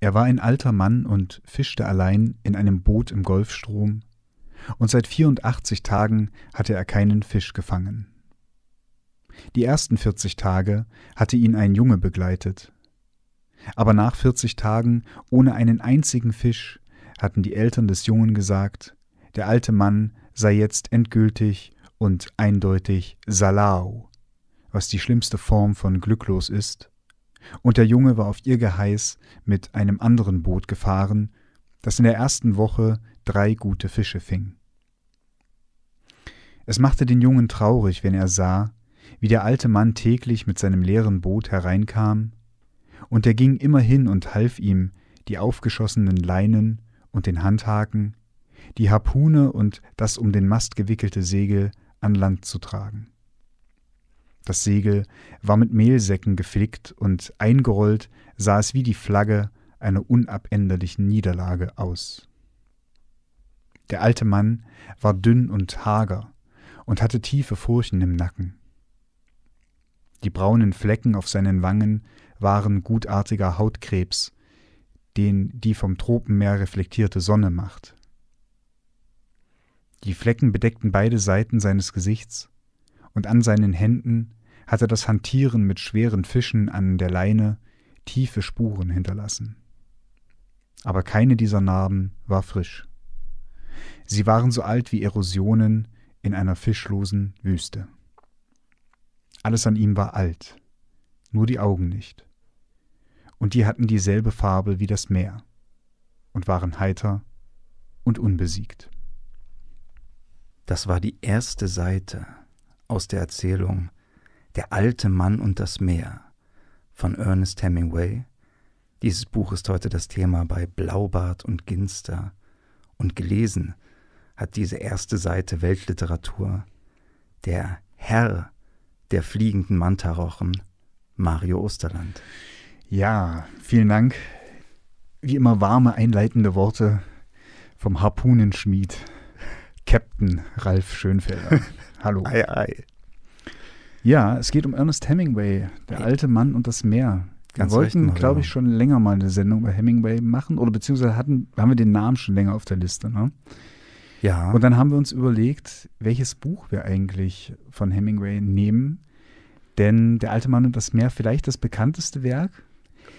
Er war ein alter Mann und fischte allein in einem Boot im Golfstrom, und seit 84 Tagen hatte er keinen Fisch gefangen. Die ersten 40 Tage hatte ihn ein Junge begleitet. Aber nach 40 Tagen ohne einen einzigen Fisch hatten die Eltern des Jungen gesagt, der alte Mann sei jetzt endgültig und eindeutig Salau, was die schlimmste Form von glücklos ist, und der Junge war auf ihr Geheiß mit einem anderen Boot gefahren, das in der ersten Woche drei gute Fische fing. Es machte den Jungen traurig, wenn er sah, wie der alte Mann täglich mit seinem leeren Boot hereinkam, und er ging immer hin und half ihm, die aufgeschossenen Leinen und den Handhaken, die Harpune und das um den Mast gewickelte Segel an Land zu tragen. Das Segel war mit Mehlsäcken geflickt und eingerollt sah es wie die Flagge einer unabänderlichen Niederlage aus. Der alte Mann war dünn und hager und hatte tiefe Furchen im Nacken. Die braunen Flecken auf seinen Wangen waren gutartiger Hautkrebs, den die vom Tropenmeer reflektierte Sonne macht. Die Flecken bedeckten beide Seiten seines Gesichts, und an seinen Händen hatte das Hantieren mit schweren Fischen an der Leine tiefe Spuren hinterlassen. Aber keine dieser Narben war frisch. Sie waren so alt wie Erosionen in einer fischlosen Wüste. Alles an ihm war alt, nur die Augen nicht. Und die hatten dieselbe Farbe wie das Meer und waren heiter und unbesiegt. Das war die erste Seite aus der Erzählung Der alte Mann und das Meer von Ernest Hemingway. Dieses Buch ist heute das Thema bei Blaubart und Ginster. Und gelesen hat diese erste Seite Weltliteratur der Herr der fliegenden Mantarochen, Mario Osterland. Ja, vielen Dank. Wie immer warme einleitende Worte vom Harpunenschmied, Captain Ralf Schönfelder. Hallo. Ei, ei. Ja, es geht um Ernest Hemingway, der Hey. alte Mann und das Meer. Wir Ganz wollten, glaube ich, schon länger mal eine Sendung über Hemingway machen oder beziehungsweise hatten, haben wir den Namen schon länger auf der Liste. Ne? Ja, Und dann haben wir uns überlegt, welches Buch wir eigentlich von Hemingway nehmen. Denn Der alte Mann und das Meer, vielleicht das bekannteste Werk,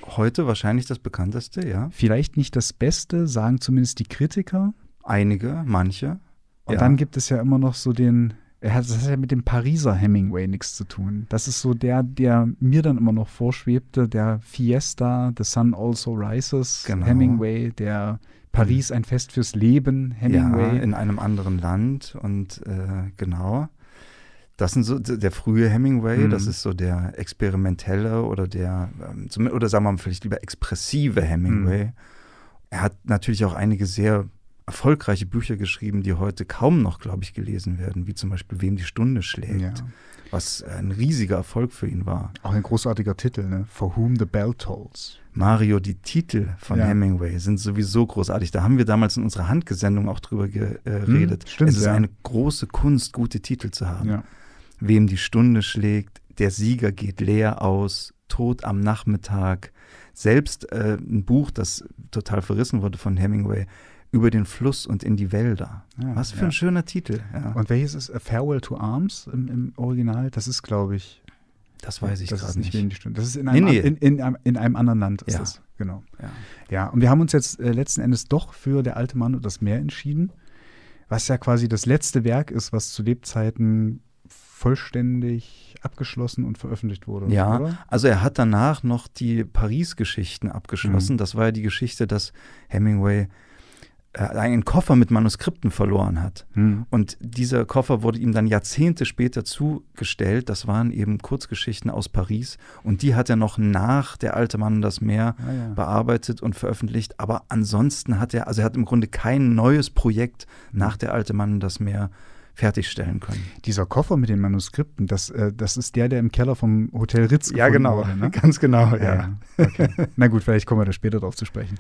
heute wahrscheinlich das bekannteste, ja. vielleicht nicht das beste, sagen zumindest die Kritiker. Einige, manche. Und ja. dann gibt es ja immer noch so den, das hat ja mit dem Pariser Hemingway nichts zu tun. Das ist so der, der mir dann immer noch vorschwebte, der Fiesta, The Sun Also Rises Genau. Hemingway, der Paris ein Fest fürs Leben Hemingway. Ja, in einem anderen Land und äh, genau. Das sind so der frühe Hemingway, Mhm. das ist so der experimentelle oder der, ähm, oder sagen wir mal vielleicht lieber expressive Hemingway. Mhm. Er hat natürlich auch einige sehr erfolgreiche Bücher geschrieben, die heute kaum noch, glaube ich, gelesen werden, wie zum Beispiel Wem die Stunde schlägt, Ja. was ein riesiger Erfolg für ihn war. Auch ein großartiger Titel, ne? For Whom the Bell Tolls. Mario, die Titel von Ja. Hemingway sind sowieso großartig. Da haben wir damals in unserer Handgesendung auch drüber geredet. Hm, stimmt, es ist ja. eine große Kunst, gute Titel zu haben. Wem die Stunde schlägt, der Sieger geht leer aus, Tod am Nachmittag. Selbst äh, ein Buch, das total verrissen wurde von Hemingway, über den Fluss und in die Wälder. Ja, Was für ja. ein schöner Titel. Ja, Und welches ist A Farewell to Arms im, im Original? Das ist, glaube ich, das weiß ich gerade nicht. nicht. Das ist in Nee, einem, nee. In, in, einem- in einem anderen Land. Ist Ja. das. Genau. Ja. Und wir haben uns jetzt äh, letzten Endes doch für Der alte Mann und das Meer entschieden, was ja quasi das letzte Werk ist, was zu Lebzeiten vollständig abgeschlossen und veröffentlicht wurde. Ja, oder? also er hat danach noch die Paris-Geschichten abgeschlossen. Mhm. Das war ja die Geschichte, dass Hemingway äh, einen Koffer mit Manuskripten verloren hat. Hm. Und dieser Koffer wurde ihm dann Jahrzehnte später zugestellt. Das waren eben Kurzgeschichten aus Paris. Und die hat er noch nach Der alte Mann und das Meer Ah, ja. bearbeitet und veröffentlicht. Aber ansonsten hat er, also er hat im Grunde kein neues Projekt nach Der alte Mann und das Meer fertigstellen können. Dieser Koffer mit den Manuskripten, das, äh, das ist der, der im Keller vom Hotel Ritz gefunden wurde. Ne? Ganz genau, Ja, okay. Na gut, vielleicht kommen wir da später drauf zu sprechen.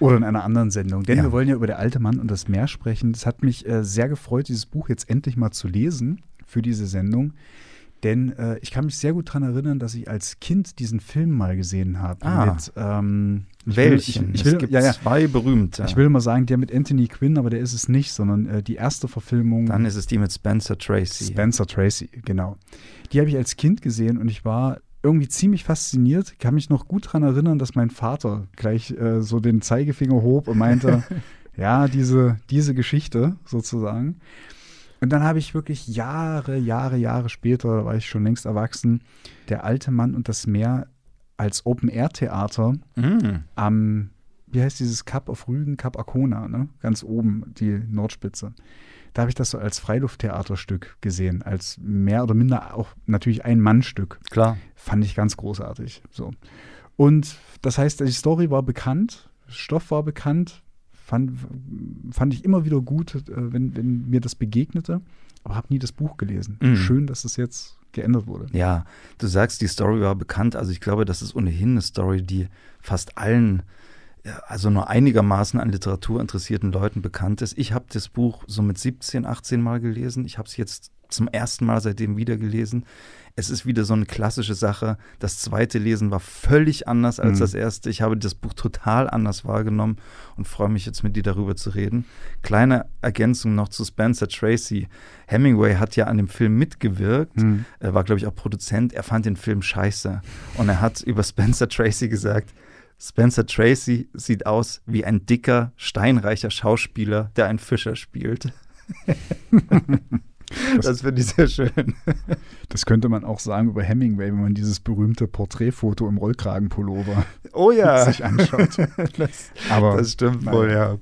Oder in einer anderen Sendung. Denn Ja. wir wollen ja über der alte Mann und das Meer sprechen. Es hat mich äh, sehr gefreut, dieses Buch jetzt endlich mal zu lesen für diese Sendung. Denn äh, ich kann mich sehr gut daran erinnern, dass ich als Kind diesen Film mal gesehen habe. Ah. Mit, ähm, Welchen? Ich, ich will, es gibt ja, ja. zwei berühmte. Ich will mal sagen, der mit Anthony Quinn, aber der ist es nicht, sondern äh, die erste Verfilmung. Dann ist es die mit Spencer Tracy. Spencer Tracy, genau. Die habe ich als Kind gesehen und ich war irgendwie ziemlich fasziniert. Ich kann mich noch gut daran erinnern, dass mein Vater gleich äh, so den Zeigefinger hob und meinte, ja, diese, diese Geschichte sozusagen. Und dann habe ich wirklich Jahre, Jahre, Jahre später, da war ich schon längst erwachsen, Der alte Mann und das Meer als Open-Air-Theater Mm. am, wie heißt dieses Kap auf Rügen, Kap Arkona, ne? ganz oben, die Nordspitze. Da habe ich das so als Freilufttheaterstück gesehen, als mehr oder minder auch natürlich ein Mannstück. Klar. Fand ich ganz großartig. So. Und das heißt, die Story war bekannt, Stoff war bekannt, fand, fand ich immer wieder gut, äh, wenn, wenn mir das begegnete, aber habe nie das Buch gelesen. Mhm. Schön, dass es jetzt geändert wurde. Ja, du sagst, die Story war bekannt. Also ich glaube, das ist ohnehin eine Story, die fast allen, also nur einigermaßen an Literatur interessierten Leuten bekannt ist. Ich habe das Buch so mit 17, 18 Mal gelesen. Ich habe es jetzt zum ersten Mal seitdem wieder gelesen. Es ist wieder so eine klassische Sache. Das zweite Lesen war völlig anders als Mhm. das erste. Ich habe das Buch total anders wahrgenommen und freue mich jetzt mit dir darüber zu reden. Kleine Ergänzung noch zu Spencer Tracy. Hemingway hat ja an dem Film mitgewirkt. Mhm. Er war, glaube ich, auch Produzent. Er fand den Film scheiße. Und er hat über Spencer Tracy gesagt, Spencer Tracy sieht aus wie ein dicker, steinreicher Schauspieler, der einen Fischer spielt. das finde ich sehr schön. Das könnte man auch sagen über Hemingway, wenn man dieses berühmte Porträtfoto im Rollkragenpullover Oh ja, sich anschaut. das, Aber das stimmt naja. wohl, ja.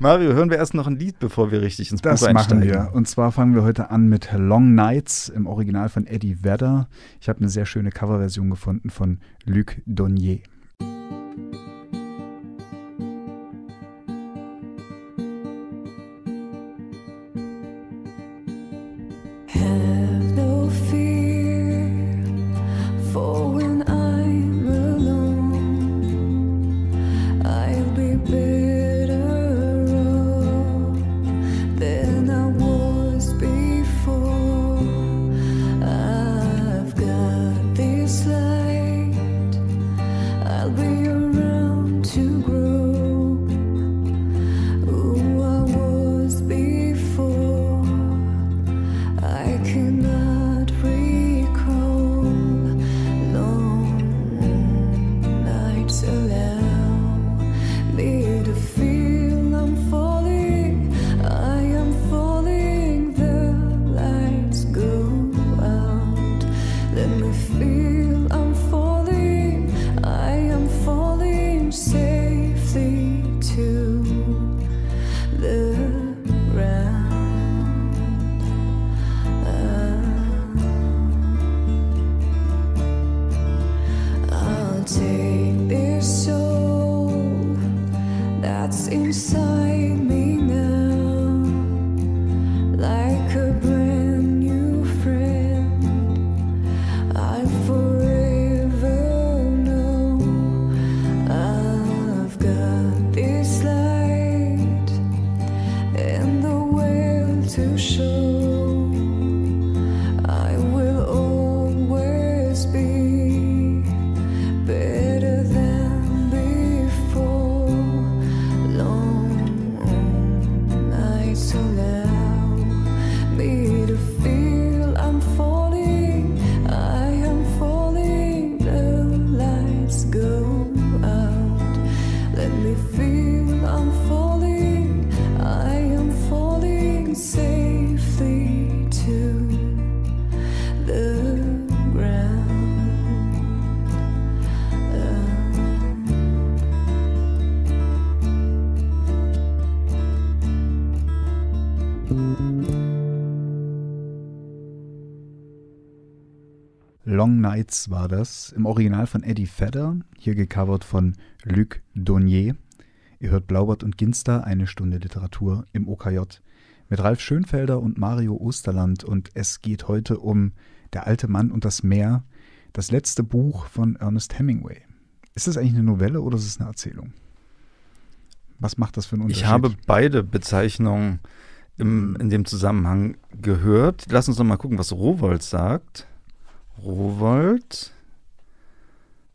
Mario, hören wir erst noch ein Lied, bevor wir richtig ins Das Buch machen einsteigen. wir. Und zwar fangen wir heute an mit Long Nights im Original von Eddie Vedder. Ich habe eine sehr schöne Coverversion gefunden von Luc Donnier. Long Nights war das, im Original von Eddie Vedder, hier gecovert von Luc Donnier. Ihr hört Blaubart und Ginster, eine Stunde Literatur im OKJ mit Ralf Schönfelder und Mario Osterland und es geht heute um Der alte Mann und das Meer, das letzte Buch von Ernest Hemingway. Ist das eigentlich eine Novelle oder ist es eine Erzählung? Was macht das für einen Unterschied? Ich habe beide Bezeichnungen im, in dem Zusammenhang gehört. Lass uns noch mal gucken, was Rowold sagt. Rowold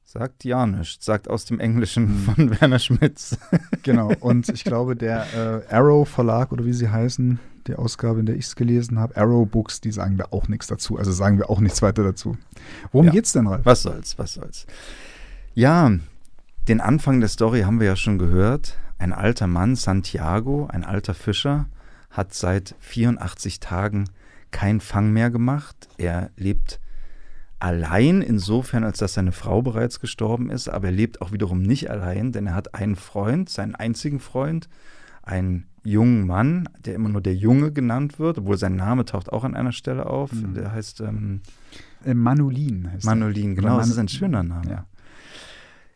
Sagt ja nichts, sagt aus dem Englischen Hm. von Werner Schmitz. Genau, und ich glaube, der äh, Arrow Verlag oder wie sie heißen, die Ausgabe, in der ich es gelesen habe, Arrow Books, die sagen da auch nichts dazu. Also sagen wir auch nichts weiter dazu. Worum Ja. geht's denn, Ralf? Was soll's, was soll's. Ja, den Anfang der Story haben wir ja schon gehört. Ein alter Mann, Santiago, ein alter Fischer, hat seit 84 Tagen keinen Fang mehr gemacht. Er lebt allein insofern, als dass seine Frau bereits gestorben ist, aber er lebt auch wiederum nicht allein, denn er hat einen Freund, seinen einzigen Freund, einen jungen Mann, der immer nur der Junge genannt wird, obwohl sein Name taucht auch an einer Stelle auf. Mhm. Der heißt ähm, Äh, Manolin heißt Manolin, genau, das Man- ist ein schöner Name. Ja.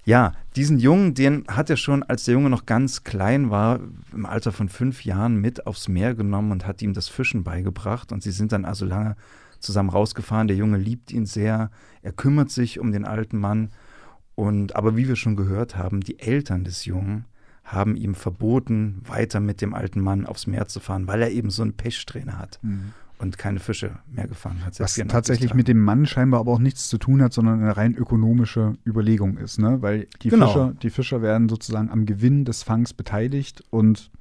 Ja, diesen Jungen, den hat er schon, als der Junge noch ganz klein war, im Alter von fünf Jahren mit aufs Meer genommen und hat ihm das Fischen beigebracht. Und sie sind dann also lange zusammen rausgefahren. Der Junge liebt ihn sehr. Er kümmert sich um den alten Mann. Und aber wie wir schon gehört haben, die Eltern des Jungen haben ihm verboten, weiter mit dem alten Mann aufs Meer zu fahren, weil er eben so eine Pechsträhne hat Mhm. und keine Fische mehr gefangen hat. Was 84 tatsächlich mit dem Mann scheinbar aber auch nichts zu tun hat, sondern eine rein ökonomische Überlegung ist, ne? Weil die, Genau. Fischer, die Fischer werden sozusagen am Gewinn des Fangs beteiligt und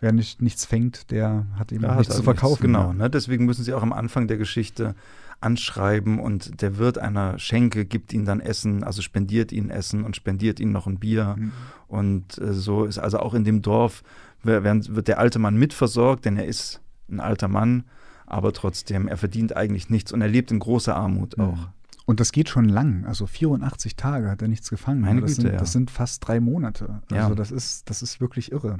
wer nicht, nichts fängt, der hat eben auch nichts zu verkaufen. Genau, ja. ne? deswegen müssen sie auch am Anfang der Geschichte anschreiben und der Wirt einer Schenke gibt ihnen dann Essen, also spendiert ihnen Essen und spendiert ihnen noch ein Bier. Mhm. Und äh, so ist also auch in dem Dorf wer- werden, wird der alte Mann mitversorgt, denn er ist ein alter Mann, aber trotzdem, er verdient eigentlich nichts und er lebt in großer Armut auch. Mhm. Und das geht schon lang. Also 84 Tage hat er nichts gefangen. Meine das, Güte, sind, ja. das sind fast drei Monate. Also Ja. das, ist, das ist wirklich irre.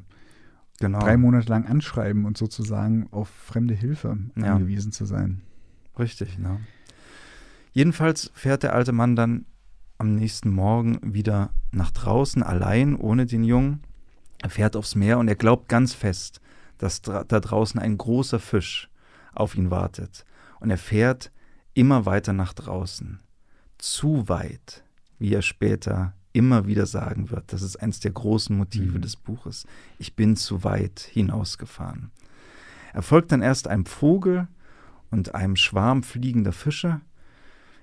Genau. Drei Monate lang anschreiben und sozusagen auf fremde Hilfe Ja. angewiesen zu sein. Richtig, ne? Jedenfalls fährt der alte Mann dann am nächsten Morgen wieder nach draußen, allein, ohne den Jungen. Er fährt aufs Meer und er glaubt ganz fest, dass da draußen ein großer Fisch auf ihn wartet. Und er fährt immer weiter nach draußen. Zu weit, wie er später immer wieder sagen wird. Das ist eines der großen Motive Mhm. des Buches. Ich bin zu weit hinausgefahren. Er folgt dann erst einem Vogel und einem Schwarm fliegender Fische.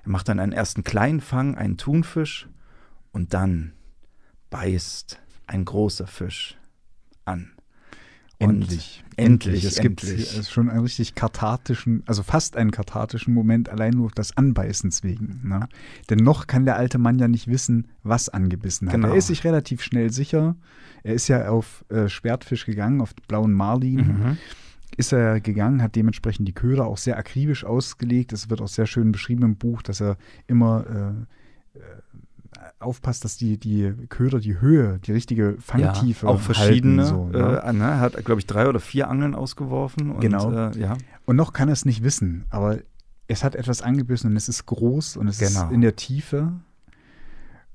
Er macht dann einen ersten kleinen Fang, einen Thunfisch, und dann beißt ein großer Fisch an. Endlich. endlich, Es gibt endlich. es schon einen richtig kathartischen, also fast einen kathartischen Moment, allein nur des Anbeißens wegen. Ne? Denn noch kann der alte Mann ja nicht wissen, was angebissen hat. Genau. Er ist sich relativ schnell sicher. Er ist ja auf äh, Schwertfisch gegangen, auf blauen Marlin. Mhm. ist er gegangen, hat dementsprechend die Köder auch sehr akribisch ausgelegt. Es wird auch sehr schön beschrieben im Buch, dass er immer äh, äh, aufpasst, dass die, die Köder die Höhe, die richtige Fangtiefe ja, auch verschiedene. halten. So, ne? äh, ne? Er hat, glaube ich, drei oder vier Angeln ausgeworfen. Und, Genau. Äh, ja. Und noch kann er es nicht wissen, aber es hat etwas angebissen und es ist groß und es Genau. ist in der Tiefe.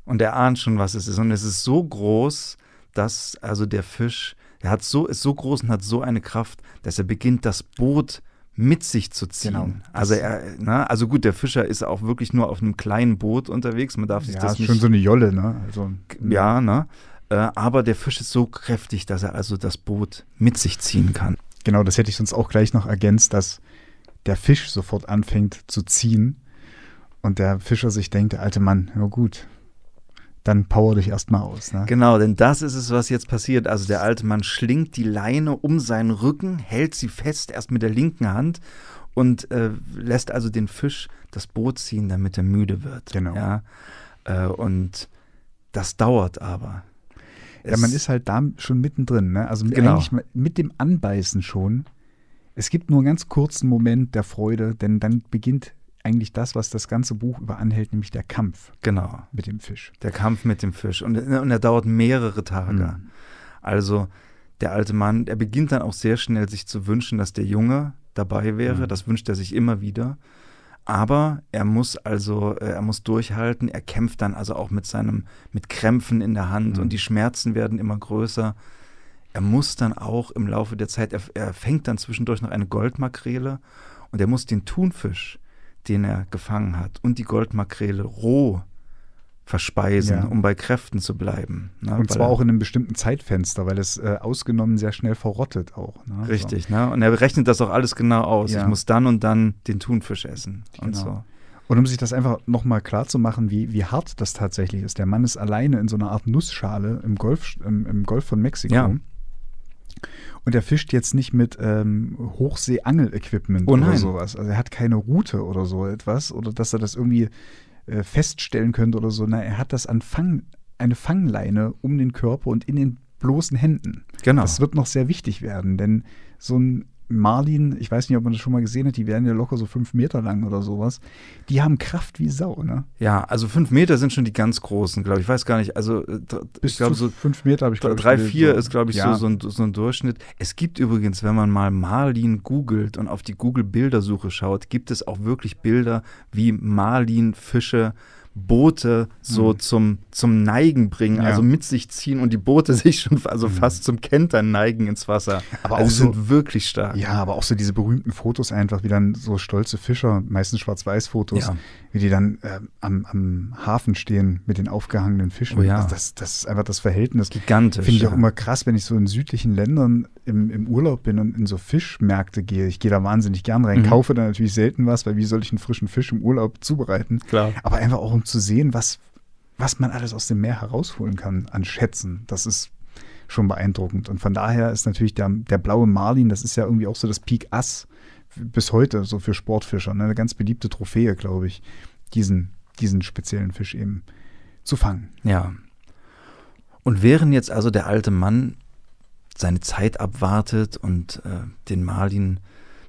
Und er ahnt schon, was es ist. Und es ist so groß, dass also der Fisch, er hat so, ist so groß und hat so eine Kraft, dass er beginnt, das Boot mit sich zu ziehen. Genau. Also er, ne? also gut, der Fischer ist auch wirklich nur auf einem kleinen Boot unterwegs. Man darf sich Ja, das ist nicht schon so eine Jolle, ne? Also, Ja, ne? Äh, aber der Fisch ist so kräftig, dass er also das Boot mit sich ziehen kann. Genau, das hätte ich sonst auch gleich noch ergänzt, dass der Fisch sofort anfängt zu ziehen und der Fischer sich denkt, der alte Mann, ja gut, dann power dich erstmal aus. Ne? Genau, denn das ist es, was jetzt passiert. Also der alte Mann schlingt die Leine um seinen Rücken, hält sie fest, erst mit der linken Hand und äh, lässt also den Fisch das Boot ziehen, damit er müde wird. Genau. Ja? Äh, und das dauert aber. Ja, man ist halt da schon mittendrin, ne? Also Genau. mit dem Anbeißen schon. Es gibt nur einen ganz kurzen Moment der Freude, denn dann beginnt eigentlich das, was das ganze Buch über anhält, nämlich der Kampf Genau, mit dem Fisch. der Kampf mit dem Fisch. Und, und er dauert mehrere Tage. Mhm. Also der alte Mann, er beginnt dann auch sehr schnell sich zu wünschen, dass der Junge dabei wäre. Mhm. Das wünscht er sich immer wieder. Aber er muss also, äh, er muss durchhalten. Er kämpft dann also auch mit seinem, mit Krämpfen in der Hand Mhm. und die Schmerzen werden immer größer. Er muss dann auch im Laufe der Zeit, er, er fängt dann zwischendurch noch eine Goldmakrele und er muss den Thunfisch, den er gefangen hat, und die Goldmakrele roh verspeisen, Ja. um bei Kräften zu bleiben. ne? Und Weil zwar auch in einem bestimmten Zeitfenster, weil es äh, ausgenommen sehr schnell verrottet auch. Ne? Richtig, ne? Und er rechnet das auch alles genau aus. Ja. Ich muss dann und dann den Thunfisch essen. Und Genau. so. Und um sich das einfach nochmal klar zu machen, wie, wie hart das tatsächlich ist. Der Mann ist alleine in so einer Art Nussschale im Golf, im, im Golf von Mexiko. Ja. Und er fischt jetzt nicht mit ähm, Hochsee-Angel-Equipment Oh oder sowas. Also er hat keine Route oder so etwas oder dass er das irgendwie äh, feststellen könnte oder so. Nein, er hat das an Fang, eine Fangleine um den Körper und in den bloßen Händen. Genau. Das wird noch sehr wichtig werden, denn so ein Marlin, ich weiß nicht, ob man das schon mal gesehen hat, die werden ja locker so fünf Meter lang oder sowas. Die haben Kraft wie Sau, ne? Ja, also fünf Meter sind schon die ganz großen, glaube ich. Ich weiß gar nicht. Also äh, Bis ich glaube so fünf Meter habe ich glaub ich, drei, vier ist, glaube ich, ja. so, so, ein, so ein Durchschnitt. Es gibt übrigens, wenn man mal Marlin googelt und auf die Google-Bildersuche schaut, gibt es auch wirklich Bilder, wie Marlin Fische Boote so Mhm. zum, zum Neigen bringen, Ja. also mit sich ziehen und die Boote sich schon also fast zum Kentern neigen ins Wasser. Aber also auch so- sind wirklich stark. Ja, aber auch so diese berühmten Fotos einfach, wie dann so stolze Fischer, meistens Schwarz-Weiß-Fotos, Ja. wie die dann ähm, am, am Hafen stehen mit den aufgehangenen Fischen. Oh ja. Also das, das ist einfach das Verhältnis. Gigantisch. Finde ich auch immer krass, wenn ich so in südlichen Ländern im, im Urlaub bin und in so Fischmärkte gehe. Ich gehe da wahnsinnig gern rein, Mhm. kaufe da natürlich selten was, weil wie soll ich einen frischen Fisch im Urlaub zubereiten? Klar. Aber einfach auch um zu sehen, was, was man alles aus dem Meer herausholen kann an Schätzen. Das ist schon beeindruckend. Und von daher ist natürlich der, der blaue Marlin, das ist ja irgendwie auch so das Peak Ass bis heute, so für Sportfischer. Ne? Eine ganz beliebte Trophäe, glaube ich, diesen, diesen speziellen Fisch eben zu fangen. Ja. Und während jetzt also der alte Mann seine Zeit abwartet und äh, den Marlin,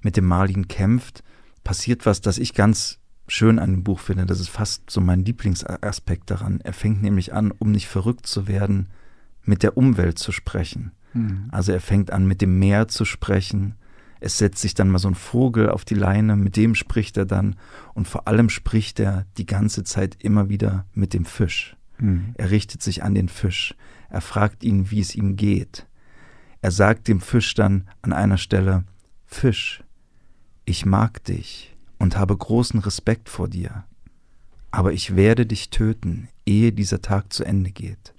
mit dem Marlin kämpft, passiert was, das ich ganz schön an dem Buch finde. Das ist fast so mein Lieblingsaspekt daran. Er fängt nämlich an, um nicht verrückt zu werden, mit der Umwelt zu sprechen. Also er fängt an, mit dem Meer zu sprechen. Es setzt sich dann mal so ein Vogel auf die Leine, mit dem spricht er dann. Und vor allem spricht er die ganze Zeit immer wieder mit dem Fisch. Mhm. Er richtet sich an den Fisch. Er fragt ihn, wie es ihm geht. Er sagt dem Fisch dann an einer Stelle, Fisch, ich mag dich und habe großen Respekt vor dir, aber ich werde dich töten, ehe dieser Tag zu Ende geht.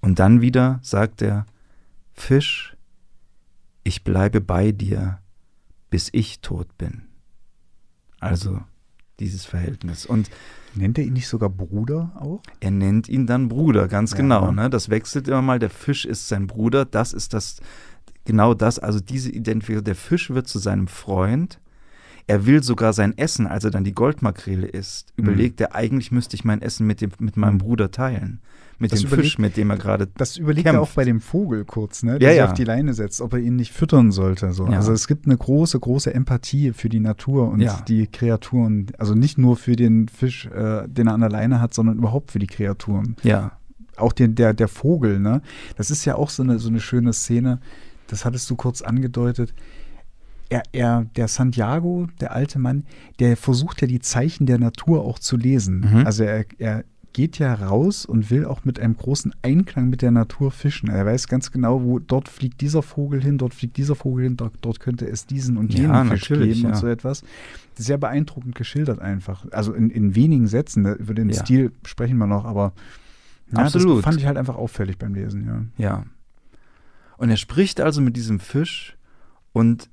Und dann wieder sagt er, Fisch, ich bleibe bei dir, bis ich tot bin. Also dieses Verhältnis. Und Nennt er ihn nicht sogar Bruder auch? er nennt ihn dann Bruder, ganz Ja. genau. Ne? Das wechselt immer mal. Der Fisch ist sein Bruder. Das ist das, genau das. Also diese Identifikation. Der Fisch wird zu seinem Freund. Er will sogar sein Essen, als er dann die Goldmakrele isst, Mhm. überlegt er, eigentlich müsste ich mein Essen mit, dem, mit meinem Mhm. Bruder teilen. Mit Das dem überlegt- Fisch, mit dem er gerade. Das überlegt Kämpft. er auch bei dem Vogel kurz, ne? Der Ja, sich ja. auf die Leine setzt, ob er ihn nicht füttern sollte. So. Ja. Also es gibt eine große, große Empathie für die Natur und Ja. die Kreaturen. Also nicht nur für den Fisch, äh, den er an der Leine hat, sondern überhaupt für die Kreaturen. Ja, Auch den, der, der Vogel, ne? Das ist ja auch so eine, so eine schöne Szene. Das hattest du kurz angedeutet. Er, er, der Santiago, der alte Mann, der versucht ja die Zeichen der Natur auch zu lesen. Mhm. Also er, er geht ja raus und will auch mit einem großen Einklang mit der Natur fischen. Er weiß ganz genau, wo dort fliegt dieser Vogel hin, dort fliegt dieser Vogel hin, dort, dort könnte es diesen und jenen Ja, Fisch geben und ja. so etwas. Sehr beeindruckend geschildert einfach. Also in, in wenigen Sätzen. ne, Über den Ja. Stil sprechen wir noch, aber ja, Absolut. Das fand ich halt einfach auffällig beim Lesen, ja. ja. Und er spricht also mit diesem Fisch und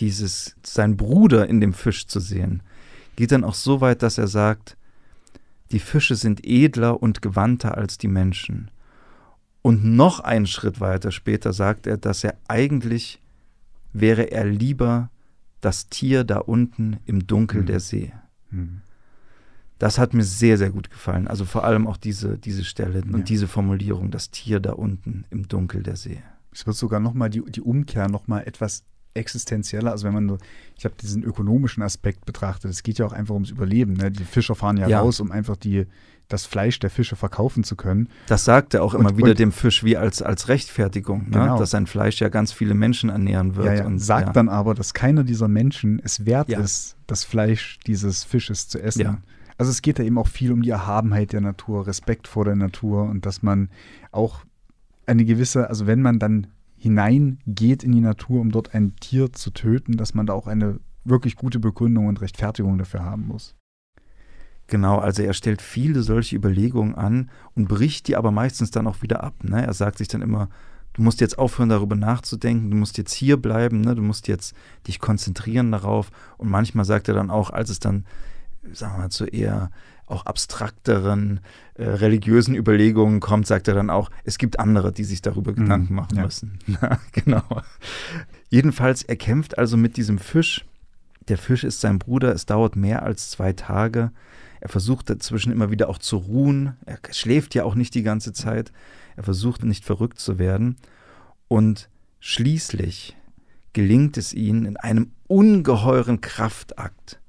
dieses, sein Bruder in dem Fisch zu sehen, geht dann auch so weit, dass er sagt, die Fische sind edler und gewandter als die Menschen. Und noch einen Schritt weiter später sagt er, dass er eigentlich wäre er lieber das Tier da unten im Dunkel Mhm. der See. Hm. Das hat mir sehr, sehr gut gefallen. Also vor allem auch diese, diese Stelle und Ja. diese Formulierung, das Tier da unten im Dunkel der See. Es wird sogar nochmal die, die Umkehr nochmal etwas existenzieller. Also wenn man nur, ich habe diesen ökonomischen Aspekt betrachtet, es geht ja auch einfach ums Überleben. Ne? Die Fischer fahren ja, Ja. raus, um einfach die, das Fleisch der Fische verkaufen zu können. Das sagt er auch immer Und- wieder und- dem Fisch wie als, als Rechtfertigung, ne? Genau. dass sein Fleisch ja ganz viele Menschen ernähren wird. Ja, ja. Und, Sagt dann aber, dass keiner dieser Menschen es wert ist, das Fleisch dieses Fisches zu essen. Also es geht da eben auch viel um die Erhabenheit der Natur, Respekt vor der Natur und dass man auch eine gewisse, also wenn man dann hineingeht in die Natur, um dort ein Tier zu töten, dass man da auch eine wirklich gute Begründung und Rechtfertigung dafür haben muss. Genau, also er stellt viele solche Überlegungen an und bricht die aber meistens dann auch wieder ab. Ne? Er sagt sich dann immer, du musst jetzt aufhören, darüber nachzudenken, du musst jetzt hier bleiben, ne? du musst jetzt dich konzentrieren darauf. Und manchmal sagt er dann auch, als es dann sagen wir mal, zu eher auch abstrakteren äh, religiösen Überlegungen kommt, sagt er dann auch, es gibt andere, die sich darüber Gedanken machen ja. müssen. genau. Jedenfalls, er kämpft also mit diesem Fisch. Der Fisch ist sein Bruder, es dauert mehr als zwei Tage. Er versucht dazwischen immer wieder auch zu ruhen. Er schläft ja auch nicht die ganze Zeit. Er versucht nicht verrückt zu werden. Und schließlich gelingt es ihnen in einem ungeheuren Kraftakt,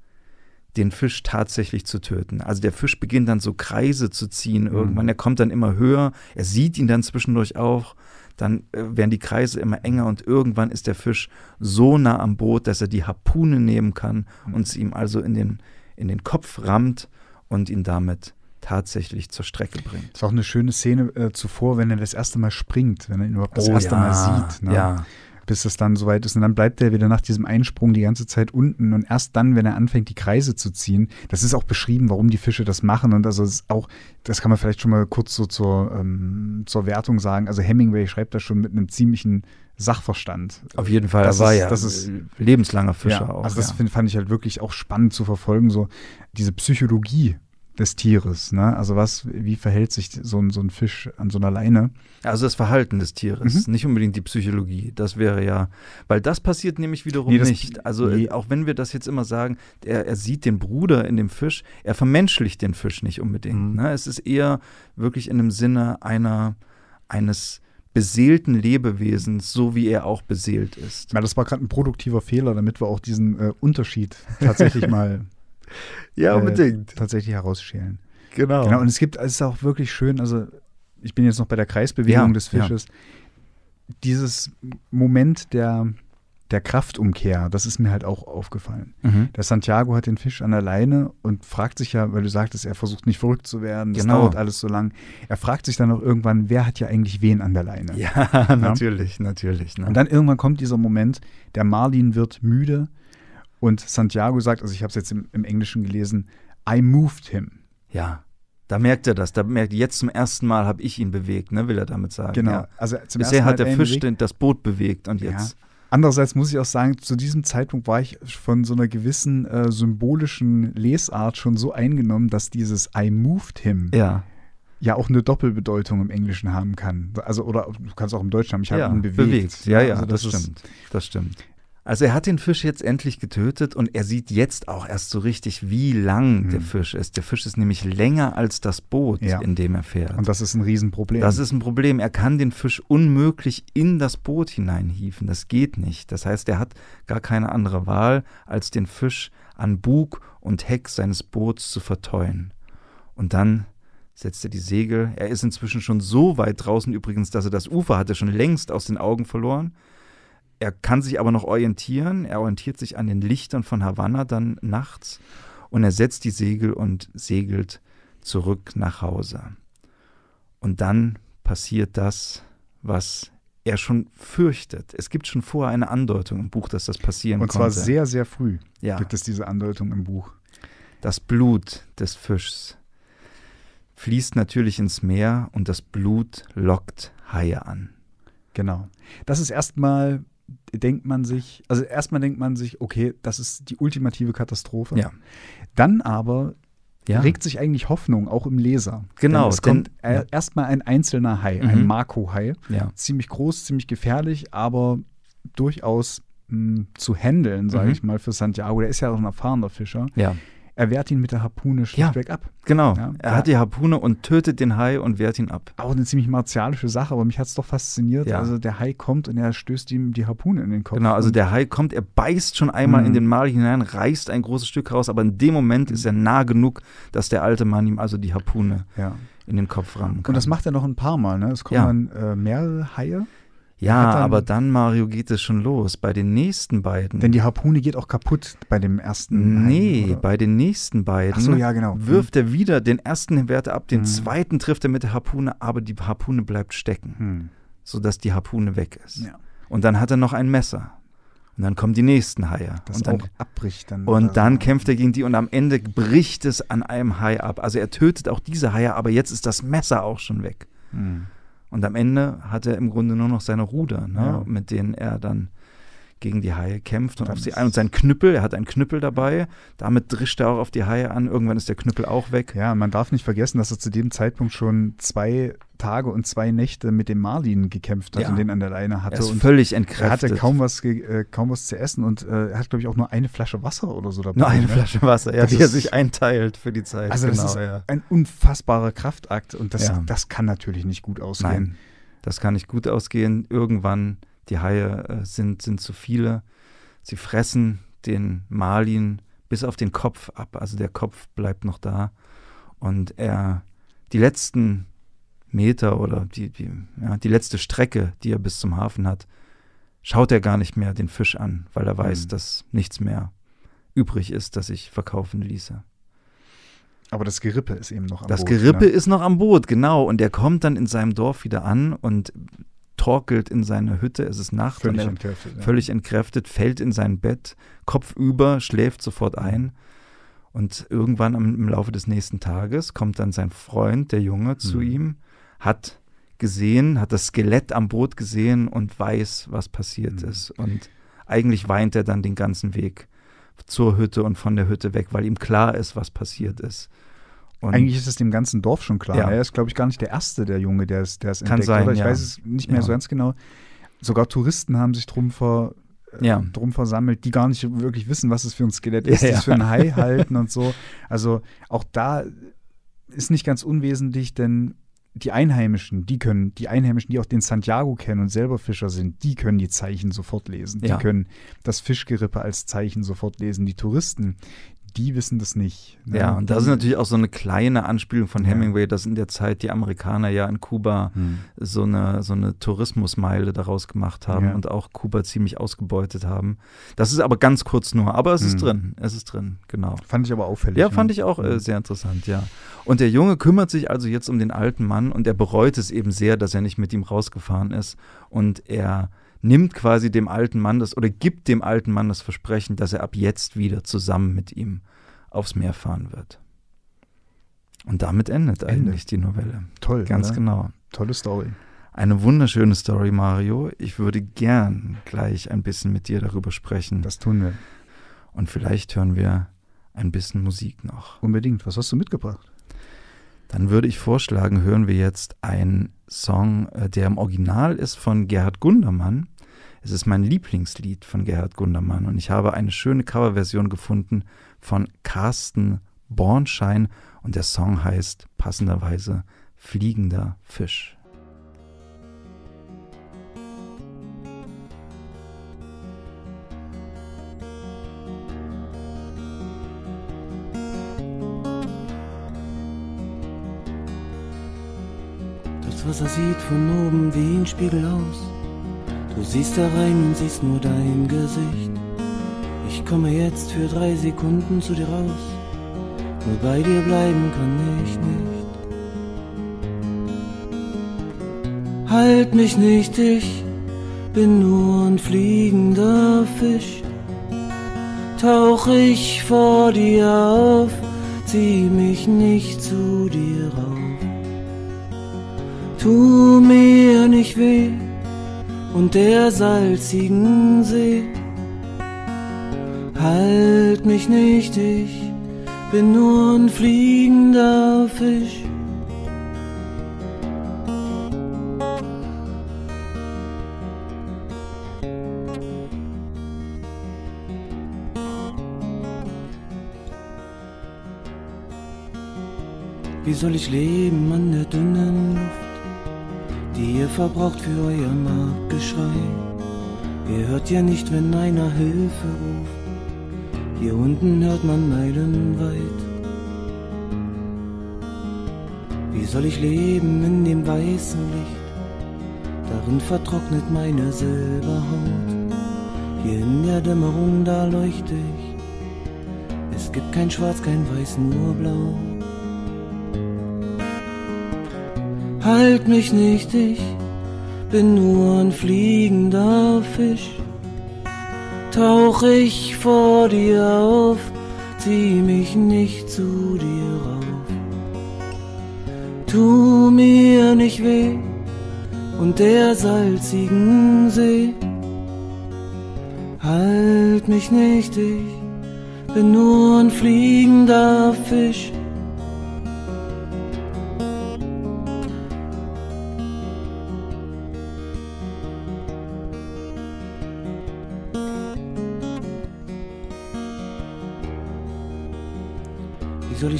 den Fisch tatsächlich zu töten. Also der Fisch beginnt dann so Kreise zu ziehen irgendwann. Er kommt dann immer höher. Er sieht ihn dann zwischendurch auch. Dann äh, werden die Kreise immer enger und irgendwann ist der Fisch so nah am Boot, dass er die Harpune nehmen kann und sie ihm also in den, in den Kopf rammt und ihn damit tatsächlich zur Strecke bringt. ist auch eine schöne Szene äh, zuvor, wenn er das erste Mal springt, wenn er ihn überhaupt das Oh erste ja, Mal sieht. Ne? Ja, bis es dann soweit ist. Und dann bleibt er wieder nach diesem Einsprung die ganze Zeit unten. Und erst dann, wenn er anfängt, die Kreise zu ziehen, das ist auch beschrieben, warum die Fische das machen. Und also ist auch, das kann man vielleicht schon mal kurz so zur, ähm, zur Wertung sagen. Also Hemingway schreibt das schon mit einem ziemlichen Sachverstand. auf jeden Fall. Das er war ist- ja das ist- lebenslanger Fischer ja, auch. Also das ja. fand ich halt wirklich auch spannend zu verfolgen, so diese Psychologie des Tieres. Ne? Also was, wie verhält sich so ein, so ein Fisch an so einer Leine? Also das Verhalten des Tieres, Mhm. nicht unbedingt die Psychologie. Das wäre ja, weil das passiert nämlich wiederum Nee, das- nicht. Also nee. äh, auch wenn wir das jetzt immer sagen, er, er sieht den Bruder in dem Fisch, er vermenschlicht den Fisch nicht unbedingt. Mhm. Ne? Es ist eher wirklich in dem Sinne einer, eines beseelten Lebewesens, so wie er auch beseelt ist. Ja, das war gerade ein produktiver Fehler, damit wir auch diesen äh, Unterschied tatsächlich mal Ja, äh, tatsächlich herausschälen. genau. Genau, und es gibt, es ist auch wirklich schön, also ich bin jetzt noch bei der Kreisbewegung Ja, des ja. Fisches. Dieses Moment der, der Kraftumkehr, das ist mir halt auch aufgefallen. Mhm. Der Santiago hat den Fisch an der Leine und fragt sich ja, weil du sagtest, er versucht nicht verrückt zu werden, das Genau. dauert alles so lang. Er fragt sich dann auch irgendwann, wer hat ja eigentlich wen an der Leine? Ja, natürlich, natürlich. Ne? Und dann irgendwann kommt dieser Moment, der Marlin wird müde und Santiago sagt, also ich habe es jetzt im, im Englischen gelesen, I moved him. ja, da merkt er das. Da merkt jetzt zum ersten Mal habe ich ihn bewegt, ne, will er damit sagen. Genau. Ja. Also zum Bisher hat der er Fisch bewegt. den, das Boot bewegt und Ja. jetzt. Andererseits muss ich auch sagen, zu diesem Zeitpunkt war ich von so einer gewissen äh, symbolischen Lesart schon so eingenommen, dass dieses I moved him Ja, ja auch eine Doppelbedeutung im Englischen haben kann. Also oder du kannst auch im Deutschen haben, ich habe ja ihn bewegt. Ja, ja, also das, ist- stimmt. Das stimmt. Also er hat den Fisch jetzt endlich getötet und er sieht jetzt auch erst so richtig, wie lang der Mhm. Fisch ist. Der Fisch ist nämlich länger als das Boot, Ja. in dem er fährt. Und das ist ein Riesenproblem. Das ist ein Problem. Er kann den Fisch unmöglich in das Boot hineinhieven. Das geht nicht. Das heißt, er hat gar keine andere Wahl, als den Fisch an Bug und Heck seines Boots zu verteuen. Und dann setzt er die Segel. Er ist inzwischen schon so weit draußen übrigens, dass er das Ufer hatte schon längst aus den Augen verloren. Er kann sich aber noch orientieren. Er orientiert sich an den Lichtern von Havanna dann nachts und er setzt die Segel und segelt zurück nach Hause. Und dann passiert das, was er schon fürchtet. Es gibt schon vorher eine Andeutung im Buch, dass das passieren Und zwar konnte. sehr, sehr früh ja, gibt es diese Andeutung im Buch. das Blut des Fischs fließt natürlich ins Meer und das Blut lockt Haie an. Genau. Das ist erstmal, denkt man sich, also erstmal denkt man sich, okay, das ist die ultimative Katastrophe. Ja. Dann aber Ja, regt sich eigentlich Hoffnung, auch im Leser. Genau, Denn es denn- kommt ja. erstmal ein einzelner Hai, ein Mhm. Marco-Hai. ja. Ziemlich groß, ziemlich gefährlich, aber durchaus mh, zu handeln, sage Mhm. ich mal, für Santiago. Der ist ja auch ein erfahrener Fischer. ja, Er wehrt ihn mit der Harpune schlichtweg ab. genau. Ja, er ja. hat die Harpune und tötet den Hai und wehrt ihn ab. Auch eine ziemlich martialische Sache, aber mich hat es doch fasziniert. Ja. Also der Hai kommt und er stößt ihm die Harpune in den Kopf. Genau, also der Hai kommt, er beißt schon einmal Mhm. in den Mal hinein, reißt ein großes Stück raus, aber in dem Moment ist er nah genug, dass der alte Mann ihm also die Harpune ja. in den Kopf rammen kann. Und das macht er noch ein paar Mal, ne? Es kommen Ja. dann äh, mehrere Haie, ja, dann- aber dann, Mario, geht es schon los. Bei den nächsten beiden. denn die Harpune geht auch kaputt bei dem ersten nee, oder? bei den nächsten beiden Ach so, ja, genau. wirft er wieder den ersten Wert ab, den Mhm. zweiten trifft er mit der Harpune, aber die Harpune bleibt stecken, Hm. sodass die Harpune weg ist. Ja. Und dann hat er noch ein Messer. Und dann kommen die nächsten Haie. Das und dann auch abbricht dann. Und dann kämpft er gegen die und am Ende bricht es an einem Hai ab. Also er tötet auch diese Haie, aber jetzt ist das Messer auch schon weg. Hm. Und am Ende hat er im Grunde nur noch seine Ruder, ne, Ja. mit denen er dann gegen die Haie kämpft und auf sie ein. Und sein Knüppel, er hat einen Knüppel dabei, damit drischt er auch auf die Haie an. Irgendwann ist der Knüppel auch weg. Ja, man darf nicht vergessen, dass er zu dem Zeitpunkt schon zwei Tage und zwei Nächte mit dem Marlin gekämpft hat Ja. und den an der Leine hatte. Er ist und völlig er entkräftet. hatte kaum was, äh, kaum was zu essen und äh, er hat, glaube ich, auch nur eine Flasche Wasser oder so dabei. Nur eine ne? Flasche Wasser, ja, Das die er ist- sich einteilt für die Zeit. Also genau, das ist ja. ein unfassbarer Kraftakt und das, Ja. das kann natürlich nicht gut ausgehen. Nein, das kann nicht gut ausgehen. Irgendwann, die Haie äh, sind, sind zu viele. Sie fressen den Marlin bis auf den Kopf ab. Also der Kopf bleibt noch da. Und er, die letzten Meter oder die, die, ja, die letzte Strecke, die er bis zum Hafen hat, schaut er gar nicht mehr den Fisch an, weil er weiß, Mhm. dass nichts mehr übrig ist, das ich verkaufen ließe. Aber das Gerippe ist eben noch am Das Boot, Gerippe Ne? ist noch am Boot, genau. Und er kommt dann in seinem Dorf wieder an und torkelt in seine Hütte. Es ist Nacht Völlig und er entkräftet. ja. völlig entkräftet, fällt in sein Bett, Kopf über, schläft sofort ein. Und irgendwann am, im Laufe des nächsten Tages kommt dann sein Freund, der Junge, zu Mhm. ihm, hat gesehen, hat das Skelett am Boot gesehen und weiß, was passiert Mhm. ist. Und eigentlich weint er dann den ganzen Weg zur Hütte und von der Hütte weg, weil ihm klar ist, was passiert ist. Und Eigentlich ist es dem ganzen Dorf schon klar. Ja. Er ist, glaube ich, gar nicht der Erste, der Junge, der es, der es Kann entdeckt. sein, oder? Ich ja. weiß es nicht mehr so ganz genau. Sogar Touristen haben sich drum, ver, äh, Ja. drum versammelt, die gar nicht wirklich wissen, was es für ein Skelett Ja, ist, die ja. es für ein Hai halten und so. Also auch da ist nicht ganz unwesentlich, denn die Einheimischen, die können, die Einheimischen, die auch den Santiago kennen und selber Fischer sind, die können die Zeichen sofort lesen. Die können das Fischgerippe als Zeichen sofort lesen. Die Touristen, die wissen das nicht. ne? Ja, und das ist natürlich auch so eine kleine Anspielung von. Hemingway, dass in der Zeit die Amerikaner ja in Kuba Hm. so eine, so eine Tourismusmeile daraus gemacht haben Ja. und auch Kuba ziemlich ausgebeutet haben. Das ist aber ganz kurz nur, aber es ist Hm. drin, es ist drin, genau. Fand ich aber auffällig. Ja, ne? fand ich auch äh, Mhm. sehr interessant, ja. Und der Junge kümmert sich also jetzt um den alten Mann und er bereut es eben sehr, dass er nicht mit ihm rausgefahren ist. Und er nimmt quasi dem alten Mann das oder gibt dem alten Mann das Versprechen, dass er ab jetzt wieder zusammen mit ihm aufs Meer fahren wird. Und damit endet Ende. eigentlich die Novelle. Toll. Ganz ne? genau. Tolle Story. Eine wunderschöne Story, Mario. Ich würde gern gleich ein bisschen mit dir darüber sprechen. Das tun wir. Und vielleicht hören wir ein bisschen Musik noch. Unbedingt. Was hast du mitgebracht? Dann würde ich vorschlagen, hören wir jetzt einen Song, äh, der im Original ist von Gerhard Gundermann. Es ist mein Lieblingslied von Gerhard Gundermann und ich habe eine schöne Coverversion gefunden von Carsten Bornschein und der Song heißt passenderweise Fliegender Fisch. Wasser sieht von oben wie ein Spiegel aus. Du siehst da rein und siehst nur dein Gesicht. Ich komme jetzt für drei Sekunden zu dir raus. Nur bei dir bleiben kann ich nicht. Halt mich nicht, ich bin nur ein fliegender Fisch. Tauch ich vor dir auf, zieh mich nicht zu dir rauf. Tu mir nicht weh und der salzigen See. Halt mich nicht, ich bin nur ein fliegender Fisch. Wie soll ich leben an der dünnen Luft, ihr verbraucht für euer Marktgeschrei? Ihr hört ja nicht, wenn einer Hilfe ruft. Hier unten hört man meilenweit. Wie soll ich leben in dem weißen Licht? Darin vertrocknet meine Silberhaut. Hier in der Dämmerung, da leuchte ich. Es gibt kein Schwarz, kein Weiß, nur Blau. Halt mich nicht, ich bin nur ein fliegender Fisch. Tauch ich vor dir auf, zieh mich nicht zu dir rauf. Tu mir nicht weh und der salzigen See. Halt mich nicht, ich bin nur ein fliegender Fisch.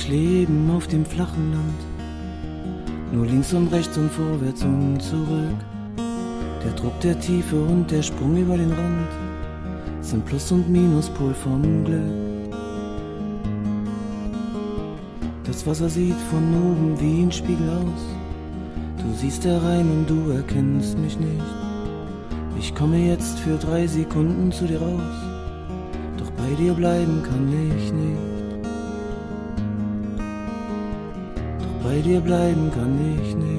Ich leben auf dem flachen Land? Nur links und rechts und vorwärts und zurück. Der Druck der Tiefe und der Sprung über den Rand sind Plus- und Minuspol vom Glück. Das Wasser sieht von oben wie ein Spiegel aus. Du siehst herein und du erkennst mich nicht. Ich komme jetzt für drei Sekunden zu dir raus. Doch bei dir bleiben kann ich nicht. Bei dir bleiben kann ich nicht.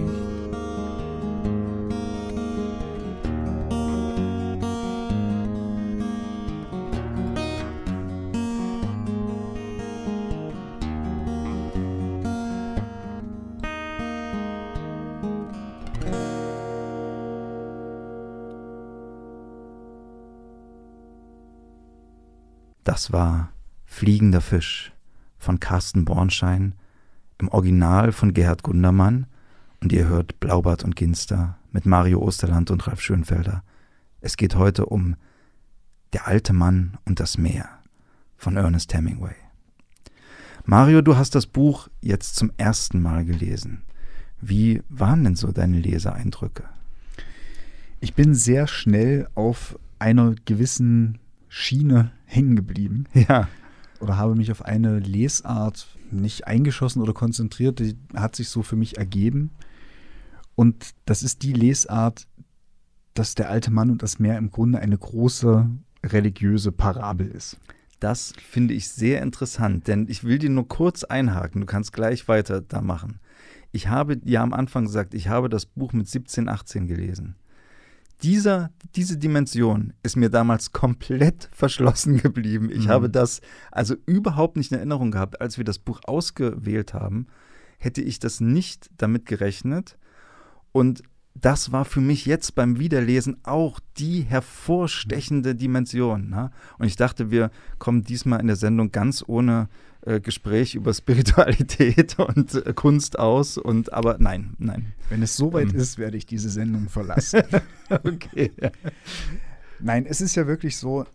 Das war Fliegender Fisch von Carsten Bornschein, im Original von Gerhard Gundermann und ihr hört Blaubart und Ginster mit Mario Osterland und Ralf Schönfelder. Es geht heute um Der alte Mann und das Meer von Ernest Hemingway. Mario, du hast das Buch jetzt zum ersten Mal gelesen. Wie waren denn so deine Leseeindrücke? Ich bin sehr schnell auf einer gewissen Schiene hängen geblieben Ja. oder habe mich auf eine Lesart nicht eingeschossen oder konzentriert. Die hat sich so für mich ergeben. Und das ist die Lesart, dass der alte Mann und das Meer im Grunde eine große religiöse Parabel ist. Das finde ich sehr interessant, denn ich will dir nur kurz einhaken. Du kannst gleich weiter da machen. Ich habe ja am Anfang gesagt, ich habe das Buch mit 17, 18 gelesen. Dieser, diese Dimension ist mir damals komplett verschlossen geblieben. Ich Mhm. habe das also überhaupt nicht in Erinnerung gehabt. Als wir das Buch ausgewählt haben, hätte ich das nicht damit gerechnet. Und das war für mich jetzt beim Wiederlesen auch die hervorstechende Dimension. Ne? Und ich dachte, wir kommen diesmal in der Sendung ganz ohne äh, Gespräch über Spiritualität und äh, Kunst aus. Und aber nein, nein. Wenn es soweit Ähm. ist, werde ich diese Sendung verlassen. Okay. Nein, es ist ja wirklich so,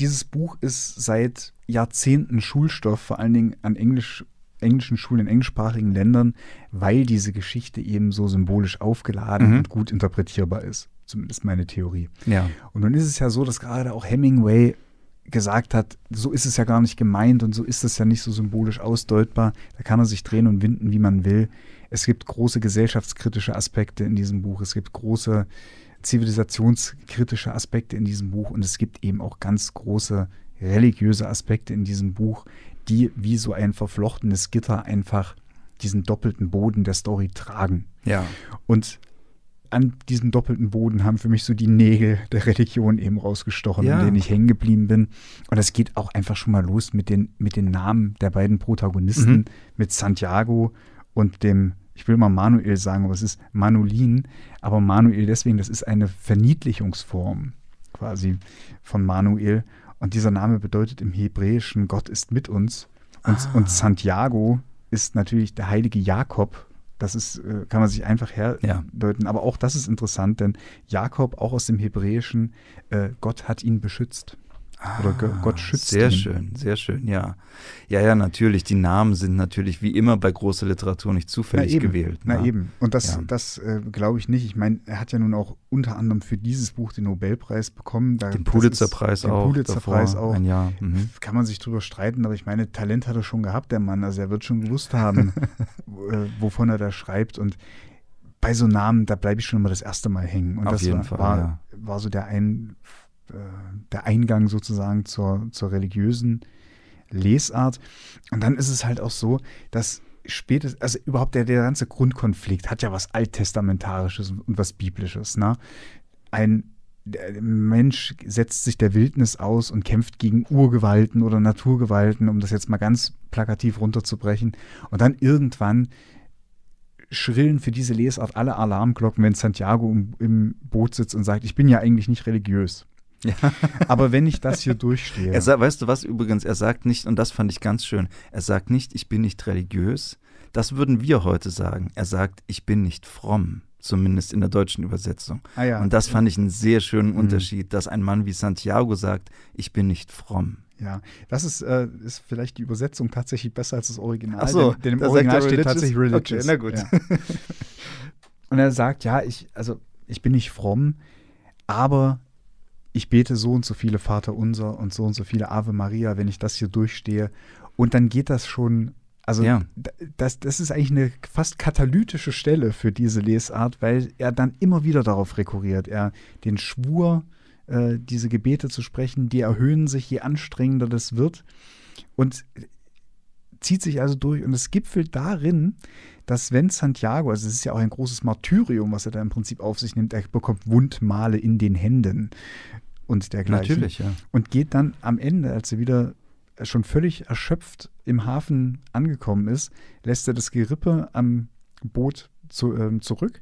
dieses Buch ist seit Jahrzehnten Schulstoff, vor allen Dingen an Englisch, englischen Schulen in englischsprachigen Ländern, weil diese Geschichte eben so symbolisch aufgeladen Mhm. und gut interpretierbar ist. Zumindest meine Theorie. Ja. Und nun ist es ja so, dass gerade auch Hemingway gesagt hat, so ist es ja gar nicht gemeint und so ist es ja nicht so symbolisch ausdeutbar. Da kann er sich drehen und winden, wie man will. Es gibt große gesellschaftskritische Aspekte in diesem Buch. Es gibt große zivilisationskritische Aspekte in diesem Buch und es gibt eben auch ganz große religiöse Aspekte in diesem Buch, die wie so ein verflochtenes Gitter einfach diesen doppelten Boden der Story tragen. Ja. Und an diesem doppelten Boden haben für mich so die Nägel der Religion eben rausgestochen, Ja. in denen ich hängen geblieben bin. Und es geht auch einfach schon mal los mit den, mit den Namen der beiden Protagonisten, Mhm. mit Santiago und dem, ich will mal Manuel sagen, aber es ist Manolin. Aber Manuel deswegen, das ist eine Verniedlichungsform quasi von Manuel. Und dieser Name bedeutet im Hebräischen, Gott ist mit uns. Und, Ah. und Santiago ist natürlich der heilige Jakob. Das ist, äh, kann man sich einfach Ja. herdeuten. Aber auch das ist interessant, denn Jakob, auch aus dem Hebräischen, äh, Gott hat ihn beschützt. Oder G- Gott schützt Ah, Sehr ihn. schön, sehr schön, ja. Ja, ja, natürlich. Die Namen sind natürlich wie immer bei großer Literatur nicht zufällig eben, gewählt. Na ne? eben. Und das, Ja. das äh, glaube ich nicht. Ich meine, er hat ja nun auch unter anderem für dieses Buch den Nobelpreis bekommen. Da, Den Pulitzerpreis ist- den auch. Pulitzerpreis auch. Ein Jahr. Mhm. Kann man sich drüber streiten, aber ich meine, Talent hat er schon gehabt, der Mann. Also er wird schon gewusst haben, äh, wovon er da schreibt. Und bei so Namen, da bleibe ich schon immer das erste Mal hängen. Und Auf das jeden war, Fall, war, ja. war so der, ein, der Eingang sozusagen zur, zur religiösen Lesart. Und dann ist es halt auch so, dass spätestens, also überhaupt der, der ganze Grundkonflikt hat ja was Alttestamentarisches und was Biblisches. Ne? Ein Mensch setzt sich der Wildnis aus und kämpft gegen Urgewalten oder Naturgewalten, um das jetzt mal ganz plakativ runterzubrechen. Und dann irgendwann schrillen für diese Lesart alle Alarmglocken, wenn Santiago im Boot sitzt und sagt, ich bin ja eigentlich nicht religiös. Aber wenn ich das hier durchstehe, Er weißt du was übrigens, er sagt nicht, und das fand ich ganz schön, er sagt nicht, ich bin nicht religiös. Das würden wir heute sagen. Er sagt, ich bin nicht fromm, zumindest in der deutschen Übersetzung. ah ja, Und das fand ich einen sehr schönen Unterschied, dass ein Mann wie Santiago sagt, ich bin nicht fromm. ja, das ist, äh, ist vielleicht die Übersetzung tatsächlich besser als das Original. Ach so, denn, denn im Original steht tatsächlich religious. Okay, na gut. Ja. Und er sagt, ja, ich, also ich bin nicht fromm, aber ich bete so und so viele Vater unser und so und so viele Ave Maria, wenn ich das hier durchstehe. Und dann geht das schon, also Ja. das, das ist eigentlich eine fast katalytische Stelle für diese Lesart, weil er dann immer wieder darauf rekurriert. Er den Schwur, äh, diese Gebete zu sprechen, die erhöhen sich, je anstrengender das wird. Und zieht sich also durch und es gipfelt darin, dass wenn Santiago, also es ist ja auch ein großes Martyrium, was er da im Prinzip auf sich nimmt, er bekommt Wundmale in den Händen und dergleichen. Natürlich, ja. Und geht dann am Ende, als er wieder schon völlig erschöpft im Hafen angekommen ist, lässt er das Gerippe am Boot zu, ähm, zurück,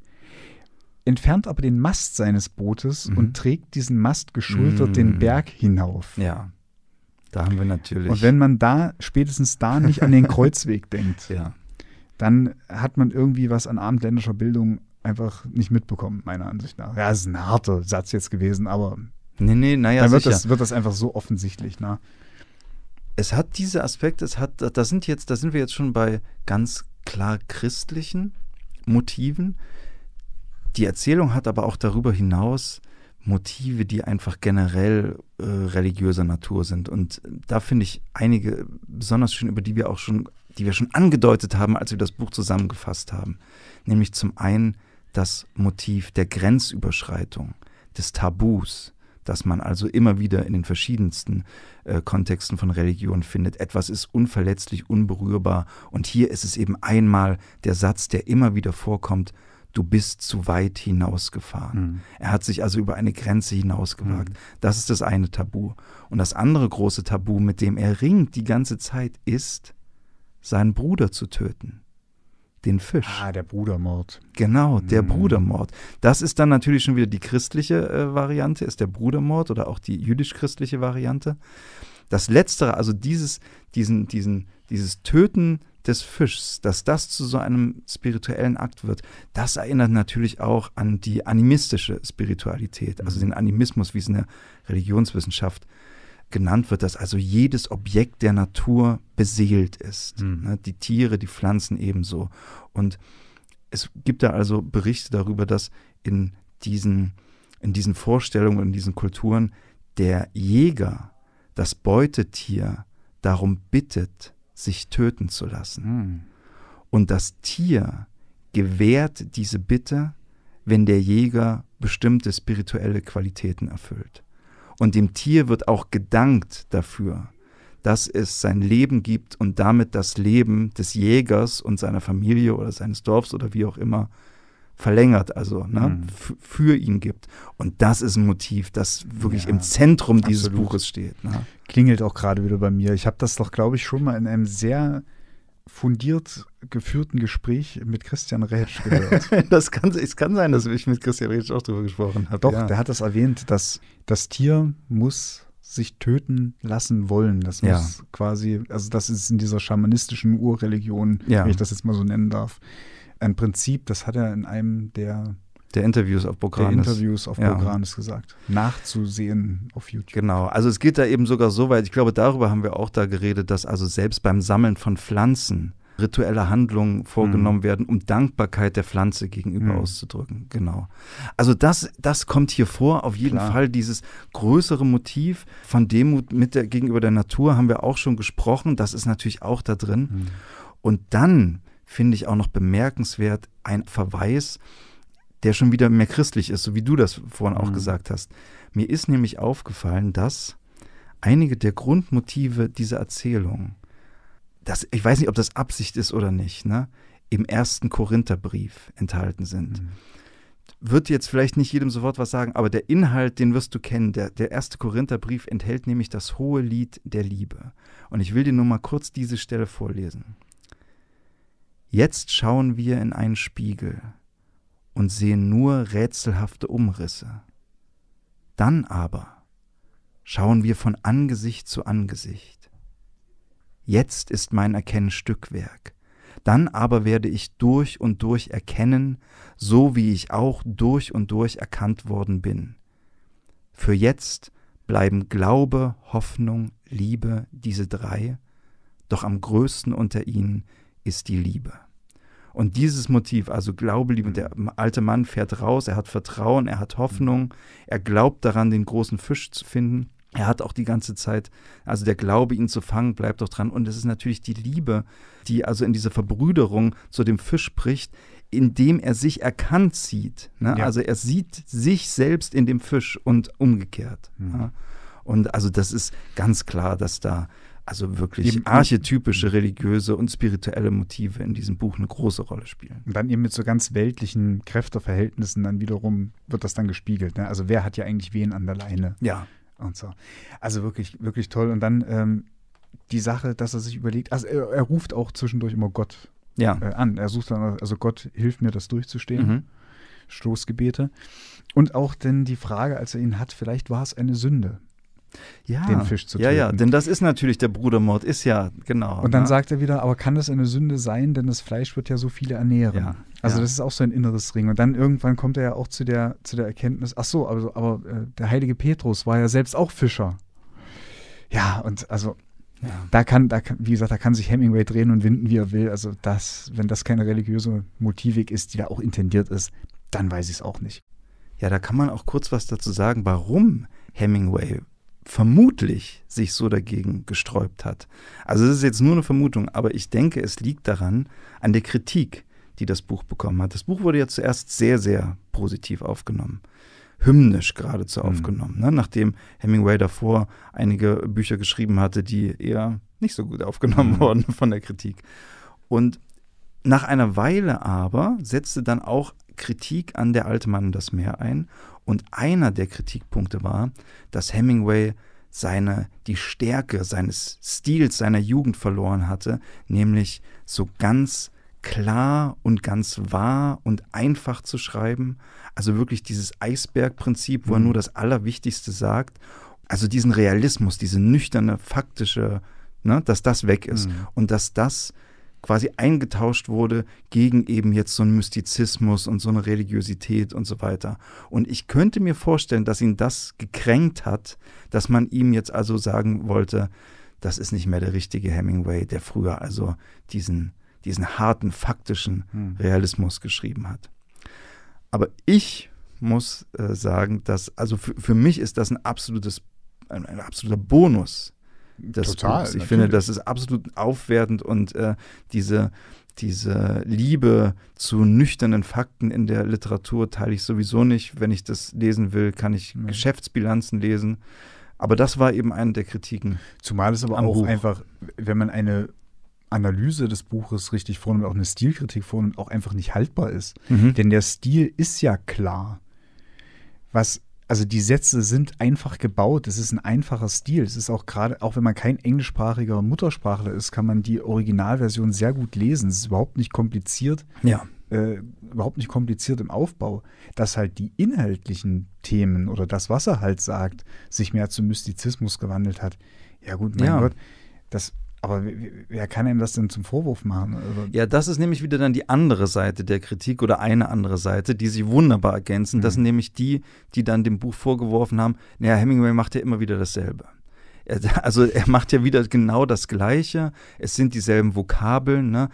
entfernt aber den Mast seines Bootes Mhm. und trägt diesen Mast geschultert den Mhm. Berg hinauf. Ja. Da haben wir natürlich. Und wenn man da, spätestens da nicht an den Kreuzweg denkt, ja. Dann hat man irgendwie was an abendländischer Bildung einfach nicht mitbekommen, meiner Ansicht nach. Ja, es ist ein harter Satz jetzt gewesen, aber Nee, nee, naja, dann wird sicher. das, wird das einfach so offensichtlich. Ne? es hat diese Aspekte, es hat, da sind jetzt, da sind wir jetzt schon bei ganz klar christlichen Motiven. Die Erzählung hat aber auch darüber hinaus Motive, die einfach generell äh, religiöser Natur sind. Und da finde ich einige besonders schön, über die wir auch schon, die wir schon angedeutet haben, als wir das Buch zusammengefasst haben. Nämlich zum einen das Motiv der Grenzüberschreitung, des Tabus, das man also immer wieder in den verschiedensten äh, Kontexten von Religion findet. Etwas ist unverletzlich, unberührbar und hier ist es eben einmal der Satz, der immer wieder vorkommt, du bist zu weit hinausgefahren. Er hat sich also über eine Grenze hinausgewagt. Das ist das eine Tabu. Und das andere große Tabu, mit dem er ringt die ganze Zeit, ist, seinen Bruder zu töten. Den Fisch. Ah, der Brudermord. Genau, der Mhm. Brudermord. Das ist dann natürlich schon wieder die christliche äh, Variante, ist der Brudermord oder auch die jüdisch-christliche Variante. Das Letztere, also dieses, diesen, diesen, dieses Töten des Fischs, dass das zu so einem spirituellen Akt wird, das erinnert natürlich auch an die animistische Spiritualität, also den Animismus, wie es in der Religionswissenschaft genannt wird, dass also jedes Objekt der Natur beseelt ist. Mhm. Ne? Die Tiere, die Pflanzen ebenso. Und es gibt da also Berichte darüber, dass in diesen, in diesen Vorstellungen, in diesen Kulturen der Jäger das Beutetier darum bittet, sich töten zu lassen. Hm. Und das Tier gewährt diese Bitte, wenn der Jäger bestimmte spirituelle Qualitäten erfüllt. Und dem Tier wird auch gedankt dafür, dass es sein Leben gibt und damit das Leben des Jägers und seiner Familie oder seines Dorfs oder wie auch immer verlängert, also ne, Mhm. für ihn gibt. Und das ist ein Motiv, das wirklich Ja, im Zentrum dieses absolut. Buches steht. Ne? Klingelt auch gerade wieder bei mir. Ich habe das doch, glaube ich, schon mal in einem sehr fundiert geführten Gespräch mit Christian Rätsch gehört. Das kann, es kann sein, dass ich mit Christian Riesch auch drüber gesprochen habe. Doch, ja. der hat das erwähnt, dass das Tier muss sich töten lassen wollen. Das Ja. muss quasi, also das ist in dieser schamanistischen Urreligion, Ja. wenn ich das jetzt mal so nennen darf, ein Prinzip, das hat er in einem der, der Interviews auf der Bogranis. Interviews auf Ja. Bogranis gesagt. Nachzusehen auf YouTube. Genau, also es geht da eben sogar so weit, ich glaube, darüber haben wir auch da geredet, dass also selbst beim Sammeln von Pflanzen rituelle Handlungen vorgenommen werden, um Dankbarkeit der Pflanze gegenüber Mhm. auszudrücken. Genau. Also das, das kommt hier vor, auf jeden Klar. Fall dieses größere Motiv von Demut mit der, gegenüber der Natur haben wir auch schon gesprochen, das ist natürlich auch da drin. Mhm. Und dann finde ich auch noch bemerkenswert ein Verweis, der schon wieder mehr christlich ist, so wie du das vorhin auch Mhm. gesagt hast. Mir ist nämlich aufgefallen, dass einige der Grundmotive dieser Erzählung, das, ich weiß nicht, ob das Absicht ist oder nicht, ne, im ersten Korintherbrief enthalten sind. Mhm. Wird jetzt vielleicht nicht jedem sofort was sagen, aber der Inhalt, den wirst du kennen. Der, der erste Korintherbrief enthält nämlich das hohe Lied der Liebe. Und ich will dir nur mal kurz diese Stelle vorlesen. Jetzt schauen wir in einen Spiegel und sehen nur rätselhafte Umrisse. Dann aber schauen wir von Angesicht zu Angesicht. Jetzt ist mein Erkennen Stückwerk. Dann aber werde ich durch und durch erkennen, so wie ich auch durch und durch erkannt worden bin. Für jetzt bleiben Glaube, Hoffnung, Liebe, diese drei, doch am größten unter ihnen ist die Liebe. Und dieses Motiv, also Glaube, Liebe, der alte Mann fährt raus, er hat Vertrauen, er hat Hoffnung, er glaubt daran, den großen Fisch zu finden. Er hat auch die ganze Zeit, also der Glaube, ihn zu fangen, bleibt doch dran. Und es ist natürlich die Liebe, die also in dieser Verbrüderung zu dem Fisch spricht, indem er sich erkannt sieht. Ne? Ja. Also er sieht sich selbst in dem Fisch und umgekehrt. Mhm. Ja? Und also das ist ganz klar, dass da also wirklich Eben- archetypische religiöse und spirituelle Motive in diesem Buch eine große Rolle spielen. Und dann eben mit so ganz weltlichen Kräfteverhältnissen dann wiederum wird das dann gespiegelt. Ne? Also wer hat ja eigentlich wen an der Leine Ja, und so. Also wirklich, wirklich toll. Und dann ähm, die Sache, dass er sich überlegt, also er, er ruft auch zwischendurch immer Gott ja. äh, an. Er sucht dann, also Gott, hilf mir, das durchzustehen. Mhm. Stoßgebete. Und auch denn die Frage, als er ihn hat, vielleicht war es eine Sünde. Ja. den Fisch zu Ja, ja, töten. denn das ist natürlich der Brudermord, ist ja, genau. Und dann ne? sagt er wieder, aber kann das eine Sünde sein, denn das Fleisch wird ja so viele ernähren. Ja, also ja. das ist auch so ein inneres Ring. Und dann irgendwann kommt er ja auch zu der, zu der Erkenntnis, ach so, aber, aber äh, der heilige Petrus war ja selbst auch Fischer. Ja, und also ja. da kann, da kann, wie gesagt, da kann sich Hemingway drehen und winden, wie er will. Also das, wenn das keine religiöse Motivik ist, die da auch intendiert ist, dann weiß ich es auch nicht. Ja, da kann man auch kurz was dazu sagen, warum Hemingway vermutlich sich so dagegen gesträubt hat. Also das ist jetzt nur eine Vermutung, aber ich denke, es liegt daran, an der Kritik, die das Buch bekommen hat. Das Buch wurde ja zuerst sehr, sehr positiv aufgenommen. Hymnisch geradezu Mhm. aufgenommen, ne? nachdem Hemingway davor einige Bücher geschrieben hatte, die eher nicht so gut aufgenommen Mhm. wurden von der Kritik. Und nach einer Weile aber setzte dann auch Kritik an der alte Mann und das Meer ein. Und einer der Kritikpunkte war, dass Hemingway seine, die Stärke seines Stils seiner Jugend verloren hatte, nämlich so ganz klar und ganz wahr und einfach zu schreiben. Also wirklich dieses Eisbergprinzip, wo er Mhm. nur das Allerwichtigste sagt. Also diesen Realismus, diese nüchterne, faktische, ne, dass das weg ist Mhm. und dass das quasi eingetauscht wurde gegen eben jetzt so einen Mystizismus und so eine Religiosität und so weiter. Und ich könnte mir vorstellen, dass ihn das gekränkt hat, dass man ihm jetzt also sagen wollte, das ist nicht mehr der richtige Hemingway, der früher also diesen, diesen harten, faktischen Hm. Realismus geschrieben hat. Aber ich muss äh, sagen, dass, also für, für mich ist das ein absolutes, ein, ein absoluter Bonus des Total, Buchs. Ich natürlich. finde, das ist absolut aufwertend und äh, diese, diese Liebe zu nüchternen Fakten in der Literatur teile ich sowieso nicht. Wenn ich das lesen will, kann ich Nee. Geschäftsbilanzen lesen. Aber das war eben eine der Kritiken. Zumal es aber auch Buch. einfach, wenn man eine Analyse des Buches richtig vornimmt, auch eine Stilkritik vornimmt, auch einfach nicht haltbar ist. Denn der Stil ist ja klar. Was, also die Sätze sind einfach gebaut. Es ist ein einfacher Stil. Es ist auch gerade, auch wenn man kein englischsprachiger Muttersprachler ist, kann man die Originalversion sehr gut lesen. Es ist überhaupt nicht kompliziert, ja. äh, überhaupt nicht kompliziert im Aufbau. Dass halt die inhaltlichen Themen oder das, was er halt sagt, sich mehr zum Mystizismus gewandelt hat. Ja gut, mein Ja. Gott, das, aber wer, kann einem das denn zum Vorwurf machen? Also, Ja, das ist nämlich wieder dann die andere Seite der Kritik oder eine andere Seite, die sich wunderbar ergänzen. Das Mhm. sind nämlich die, die dann dem Buch vorgeworfen haben, naja, Hemingway macht ja immer wieder dasselbe. Er, also er macht ja wieder genau das Gleiche. Es sind dieselben Vokabeln. Ne?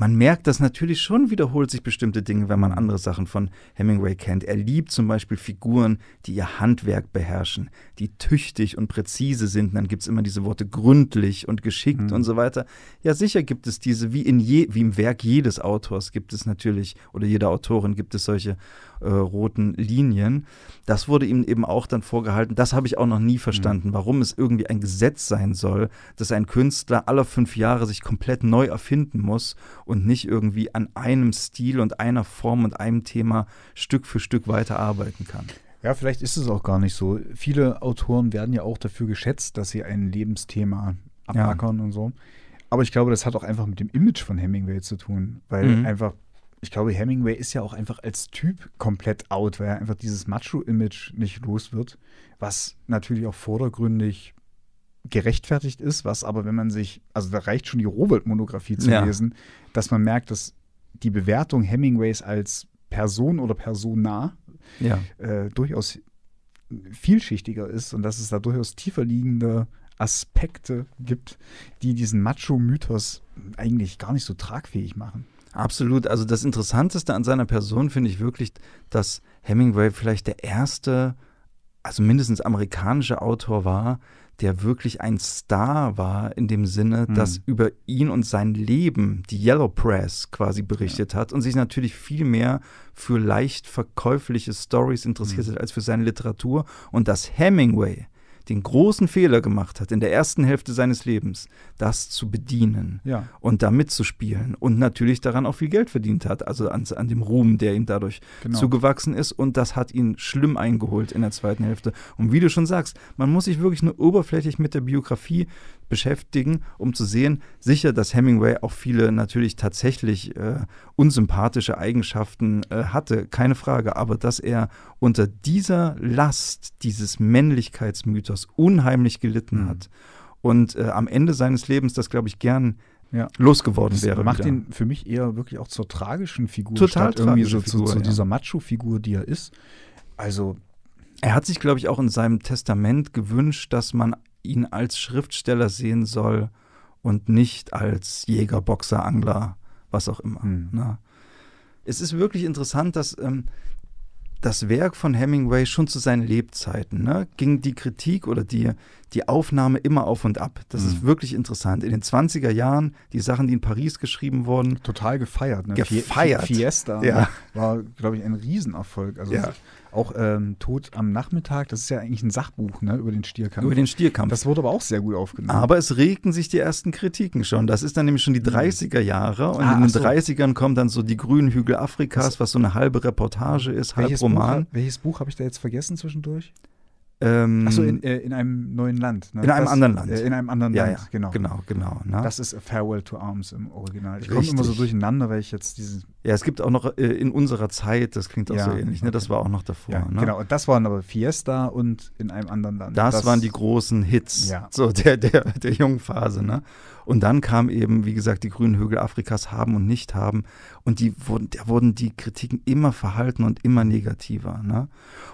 Man merkt, dass natürlich schon wiederholt sich bestimmte Dinge, wenn man andere Sachen von Hemingway kennt. Er liebt zum Beispiel Figuren, die ihr Handwerk beherrschen, die tüchtig und präzise sind. Und dann gibt es immer diese Worte gründlich und geschickt Mhm. und so weiter. Ja, sicher gibt es diese, wie, in je, wie im Werk jedes Autors gibt es natürlich, oder jeder Autorin gibt es solche äh, roten Linien. Das wurde ihm eben auch dann vorgehalten. Das habe ich auch noch nie verstanden, warum es irgendwie ein Gesetz sein soll, dass ein Künstler alle fünf Jahre sich komplett neu erfinden muss und nicht irgendwie an einem Stil und einer Form und einem Thema Stück für Stück weiterarbeiten kann. Ja, vielleicht ist es auch gar nicht so. Viele Autoren werden ja auch dafür geschätzt, dass sie ein Lebensthema abackern und so. Aber ich glaube, das hat auch einfach mit dem Image von Hemingway zu tun, weil Mhm. einfach ich glaube, Hemingway ist ja auch einfach als Typ komplett out, weil er einfach dieses Macho-Image nicht los wird, was natürlich auch vordergründig gerechtfertigt ist, was aber, wenn man sich, also da reicht schon die Rowold-Monographie zu Ja. lesen, dass man merkt, dass die Bewertung Hemingways als Person oder Persona Ja. äh, durchaus vielschichtiger ist und dass es da durchaus tiefer liegende Aspekte gibt, die diesen Macho-Mythos eigentlich gar nicht so tragfähig machen. Absolut. Also das Interessanteste an seiner Person finde ich wirklich, dass Hemingway vielleicht der erste, also mindestens amerikanische Autor war, der wirklich ein Star war in dem Sinne, Hm. dass über ihn und sein Leben die Yellow Press quasi berichtet hat und sich natürlich viel mehr für leicht verkäufliche Stories interessiert Hm. hat als für seine Literatur und dass Hemingway den großen Fehler gemacht hat, in der ersten Hälfte seines Lebens, das zu bedienen Ja. und da mitzuspielen und natürlich daran auch viel Geld verdient hat, also an, an dem Ruhm, der ihm dadurch Genau. zugewachsen ist und das hat ihn schlimm eingeholt in der zweiten Hälfte. Und wie du schon sagst, man muss sich wirklich nur oberflächlich mit der Biografie beschäftigen, um zu sehen, sicher, dass Hemingway auch viele natürlich tatsächlich äh, unsympathische Eigenschaften äh, hatte, keine Frage, aber dass er unter dieser Last dieses Männlichkeitsmythos unheimlich gelitten Mhm. hat und äh, am Ende seines Lebens das, glaube ich, gern Ja. losgeworden Das wäre. macht wieder. ihn für mich eher wirklich auch zur tragischen Figur. Total statt irgendwie so zu, Figur, zu ja. dieser Macho-Figur, die er ist. Also, Er hat sich, glaube ich, auch in seinem Testament gewünscht, dass man ihn als Schriftsteller sehen soll und nicht als Jäger, Boxer, Angler, was auch immer. Hm. Ne? Es ist wirklich interessant, dass ähm, das Werk von Hemingway schon zu seinen Lebzeiten ne, ging die Kritik oder die, die Aufnahme immer auf und ab. Das ist Mhm. wirklich interessant. In den 20er Jahren, die Sachen, die in Paris geschrieben wurden, total gefeiert. Ne? Gefeiert. Fie- Fiesta Ja. ne? war, glaube ich, ein Riesenerfolg. Also Ja. auch ähm, Tod am Nachmittag, das ist ja eigentlich ein Sachbuch ne? über den Stierkampf. über den Stierkampf. das wurde aber auch sehr gut aufgenommen. Aber es regten sich die ersten Kritiken schon. Das ist dann nämlich schon die 30er Jahre und Ah, in den so. 30ern kommen dann so die grünen Hügel Afrikas, was so eine halbe Reportage ist, halb welches Buch, Roman. welches Buch habe ich da jetzt vergessen zwischendurch? Ähm, Achso, in, äh, in einem neuen Land. Ne? In einem das, anderen Land. Äh, in einem anderen ja, Land, ja, genau. genau, genau. ne? Das ist A Farewell to Arms im Original. Ich komme immer so durcheinander, weil ich jetzt diesen. ja, es gibt auch noch äh, in unserer Zeit, das klingt auch Ja, so ähnlich, ne? das war auch noch davor. Ja, ne? genau. Und das waren aber Fiesta und in einem anderen Land. Das, waren die großen Hits Ja. so der, der, der jungen Phase. Ne? Und dann kam eben, wie gesagt, die grünen Hügel Afrikas haben und nicht haben. Und die wurden, da wurden die Kritiken immer verhalten und immer negativer. Ne?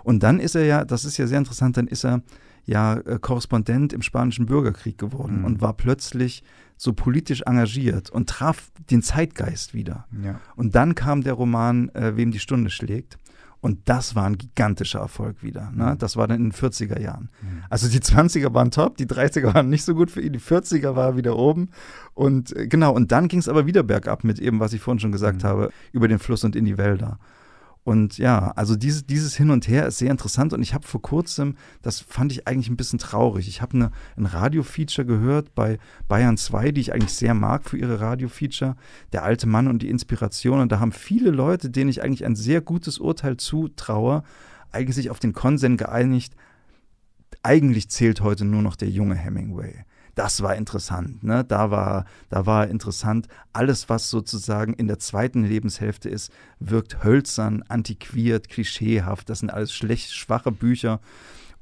Und dann ist er ja, das ist ja sehr interessant, dann ist er ja äh, Korrespondent im Spanischen Bürgerkrieg geworden Mhm. und war plötzlich so politisch engagiert und traf den Zeitgeist wieder. Ja. Und dann kam der Roman äh, Wem die Stunde schlägt. Und das war ein gigantischer Erfolg wieder. Ne? Mhm. Das war dann in den 40er Jahren. Mhm. Also die 20er waren top, die 30er waren nicht so gut für ihn, die 40er war wieder oben. Und äh, genau, und dann ging es aber wieder bergab mit eben, was ich vorhin schon gesagt Mhm. habe, über den Fluss und in die Wälder. Und ja, also dieses, dieses Hin und Her ist sehr interessant und ich habe vor kurzem, das fand ich eigentlich ein bisschen traurig, ich habe eine, ein Radio-Feature gehört bei Bayern 2, die ich eigentlich sehr mag für ihre Radio-Feature, Der alte Mann und die Inspiration und da haben viele Leute, denen ich eigentlich ein sehr gutes Urteil zutraue, eigentlich sich auf den Konsens geeinigt, eigentlich zählt heute nur noch der junge Hemingway. Das war interessant, ne? Da war, da war interessant, alles, was sozusagen in der zweiten Lebenshälfte ist, wirkt hölzern, antiquiert, klischeehaft. Das sind alles schlecht, schwache Bücher.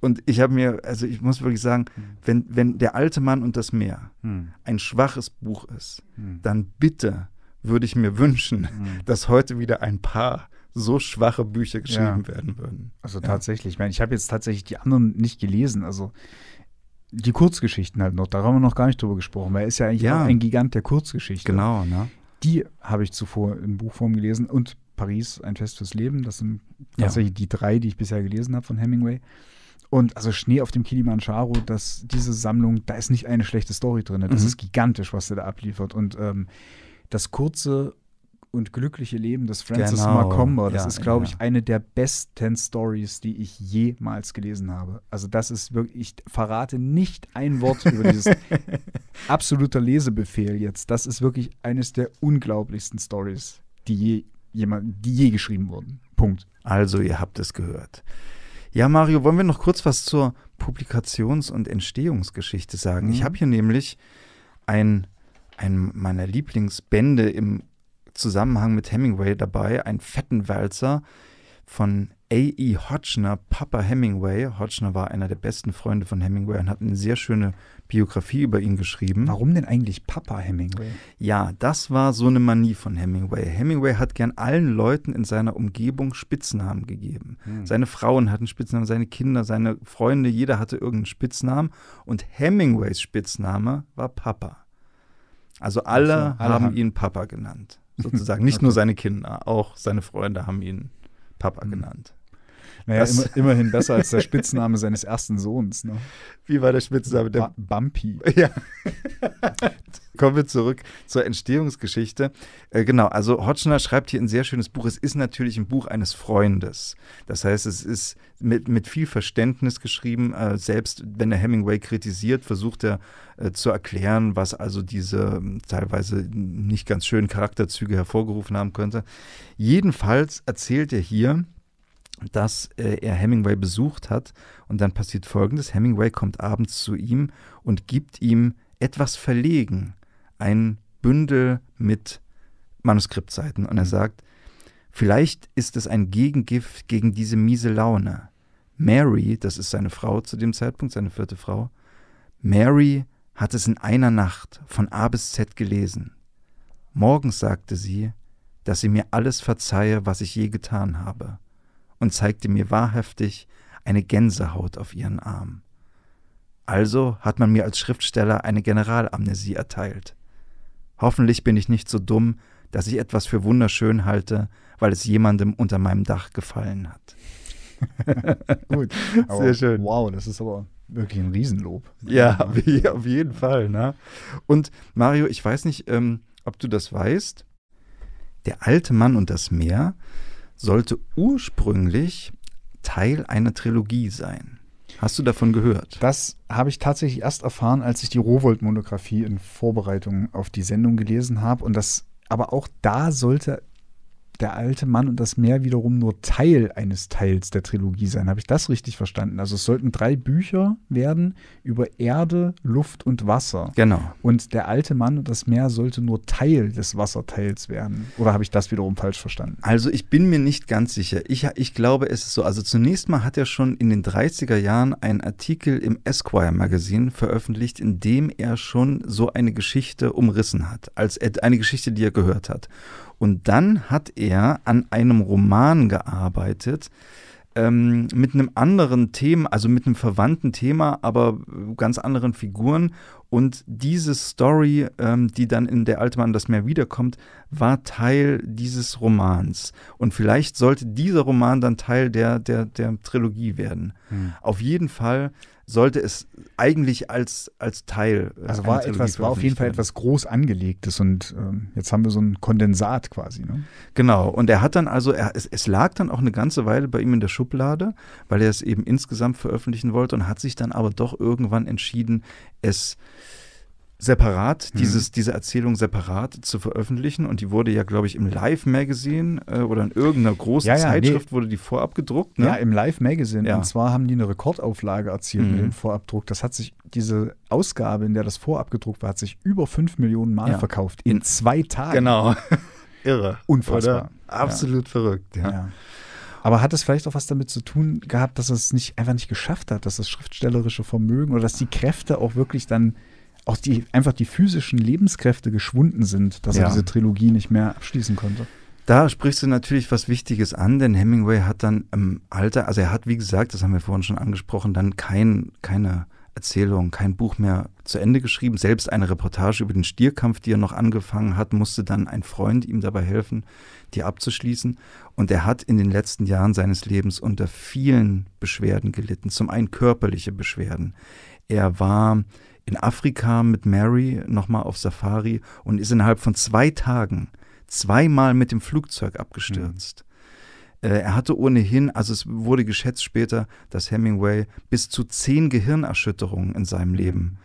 Und ich habe mir, also ich muss wirklich sagen, wenn, wenn der alte Mann und das Meer Hm. ein schwaches Buch ist, Hm. dann bitte würde ich mir wünschen, Hm. dass heute wieder ein paar so schwache Bücher geschrieben werden würden. Also Ja. tatsächlich. Ich meine, ich habe jetzt tatsächlich die anderen nicht gelesen. Also die Kurzgeschichten halt noch. Da haben wir noch gar nicht drüber gesprochen, weil er ist ja eigentlich Ja. ein Gigant der Kurzgeschichte. Genau, ne? Die habe ich zuvor in Buchform gelesen und Paris, ein Fest fürs Leben. Das sind Ja. tatsächlich die drei, die ich bisher gelesen habe von Hemingway. Und also Schnee auf dem Kilimanjaro, das, diese Sammlung, da ist nicht eine schlechte Story drin. Das Mhm. ist gigantisch, was er da abliefert. Und ähm, das kurze und glückliche Leben des Francis Genau. Macomber, das Ja, ist, glaube ja. ich, eine der besten Stories, die ich jemals gelesen habe. Also das ist wirklich, ich verrate nicht ein Wort über dieses absoluter Lesebefehl jetzt. Das ist wirklich eines der unglaublichsten Stories, die je, jemand, die je geschrieben wurden. Punkt. Also, ihr habt es gehört. Ja, Mario, wollen wir noch kurz was zur Publikations- und Entstehungsgeschichte sagen? Mhm. Ich habe hier nämlich ein, ein meiner Lieblingsbände im Zusammenhang mit Hemingway dabei, einen fetten Walzer von A.E. Hodgner, Papa Hemingway. Hodgner war einer der besten Freunde von Hemingway und hat eine sehr schöne Biografie über ihn geschrieben. Warum denn eigentlich Papa Hemingway? Ja, das war so eine Manie von Hemingway. Hemingway hat gern allen Leuten in seiner Umgebung Spitznamen gegeben. Hm. Seine Frauen hatten Spitznamen, seine Kinder, seine Freunde, jeder hatte irgendeinen Spitznamen. Und Hemingways Spitzname war Papa. Also alle, Ach so, alle haben- ihn Papa genannt. Sozusagen. Nicht nur seine Kinder, auch seine Freunde haben ihn Papa Hm. genannt. Naja, immer, immerhin besser als der Spitzname seines ersten Sohns. Ne? Wie war der Spitzname? Der Ba Bumpy. Ja. Kommen wir zurück zur Entstehungsgeschichte. Äh, genau, also Hotchner schreibt hier ein sehr schönes Buch. Es ist natürlich ein Buch eines Freundes. Das heißt, es ist mit, mit viel Verständnis geschrieben. Äh, selbst wenn er Hemingway kritisiert, versucht er äh, zu erklären, was also diese ähm, teilweise nicht ganz schönen Charakterzüge hervorgerufen haben könnte. Jedenfalls erzählt er hier, dass äh, er Hemingway besucht hat und dann passiert Folgendes. Hemingway kommt abends zu ihm und gibt ihm etwas verlegen, ein Bündel mit Manuskriptseiten und er sagt, vielleicht ist es ein Gegengift gegen diese miese Laune. Mary, das ist seine Frau zu dem Zeitpunkt, seine vierte Frau, Mary hat es in einer Nacht von A bis Z gelesen. Morgens sagte sie, dass sie mir alles verzeihe, was ich je getan habe, und zeigte mir wahrhaftig eine Gänsehaut auf ihren Arm. Also hat man mir als Schriftsteller eine Generalamnesie erteilt. Hoffentlich bin ich nicht so dumm, dass ich etwas für wunderschön halte, weil es jemandem unter meinem Dach gefallen hat. Gut. Sehr schön. Wow, das ist aber wirklich ein Riesenlob. Ja, auf jeden Fall. Ne? Und Mario, ich weiß nicht, ähm, ob du das weißt. Der alte Mann und das Meer sollte ursprünglich Teil einer Trilogie sein. Hast du davon gehört? Das habe ich tatsächlich erst erfahren, als ich die Rowold-Monographie in Vorbereitung auf die Sendung gelesen habe. Und das, aber auch da sollte der alte Mann und das Meer wiederum nur Teil eines Teils der Trilogie sein. Habe ich das richtig verstanden? Also es sollten drei Bücher werden über Erde, Luft und Wasser. Genau. Und der alte Mann und das Meer sollte nur Teil des Wasserteils werden. Oder habe ich das wiederum falsch verstanden? Also ich bin mir nicht ganz sicher. Ich, ich glaube, es ist so. Also zunächst mal hat er schon in den 30er Jahren einen Artikel im Esquire Magazin veröffentlicht, in dem er schon so eine Geschichte umrissen hat, als eine Geschichte, die er gehört hat. Und dann hat er an einem Roman gearbeitet, ähm, mit einem anderen Thema, also mit einem verwandten Thema, aber ganz anderen Figuren. Und diese Story, ähm, die dann in Der alte Mann das Meer wiederkommt, war Teil dieses Romans. Und vielleicht sollte dieser Roman dann Teil der, der, der Trilogie werden. Auf jeden Fall sollte es eigentlich als, als Teil. äh, Also war etwas, war auf jeden Fall etwas groß angelegtes und ähm, jetzt haben wir so ein Kondensat quasi. Ne? Genau, und er hat dann also, er, es, es lag dann auch eine ganze Weile bei ihm in der Schublade, weil er es eben insgesamt veröffentlichen wollte und hat sich dann aber doch irgendwann entschieden, es separat, Mhm. dieses, diese Erzählung separat zu veröffentlichen. Und die wurde ja, glaube ich, im Live Magazine äh, oder in irgendeiner großen Ja, ja, Zeitschrift wurde die vorab gedruckt. Ne? Ja, im Live Magazine. Ja. Und zwar haben die eine Rekordauflage erzielt mit Mhm. dem Vorabdruck. Das hat sich, diese Ausgabe, in der das vorab gedruckt war, hat sich über 5 Millionen Mal verkauft. In In- zwei Tagen. Genau. Irre. Unfassbar. Oder? Absolut verrückt. Ja. Aber hat es vielleicht auch was damit zu tun gehabt, dass es nicht einfach nicht geschafft hat, dass das schriftstellerische Vermögen oder dass die Kräfte auch wirklich dann auch die einfach die physischen Lebenskräfte geschwunden sind, dass Ja. er diese Trilogie nicht mehr abschließen konnte. Da sprichst du natürlich was Wichtiges an, denn Hemingway hat dann im Alter, also er hat, wie gesagt, das haben wir vorhin schon angesprochen, dann kein, keine Erzählung, kein Buch mehr zu Ende geschrieben. Selbst eine Reportage über den Stierkampf, die er noch angefangen hat, musste dann ein Freund ihm dabei helfen, die abzuschließen. Und er hat in den letzten Jahren seines Lebens unter vielen Beschwerden gelitten. Zum einen körperliche Beschwerden. Er war in Afrika mit Mary nochmal auf Safari und ist innerhalb von zwei Tagen zweimal mit dem Flugzeug abgestürzt. Äh, Er hatte ohnehin, also es wurde geschätzt später, dass Hemingway bis zu zehn Gehirnerschütterungen in seinem Leben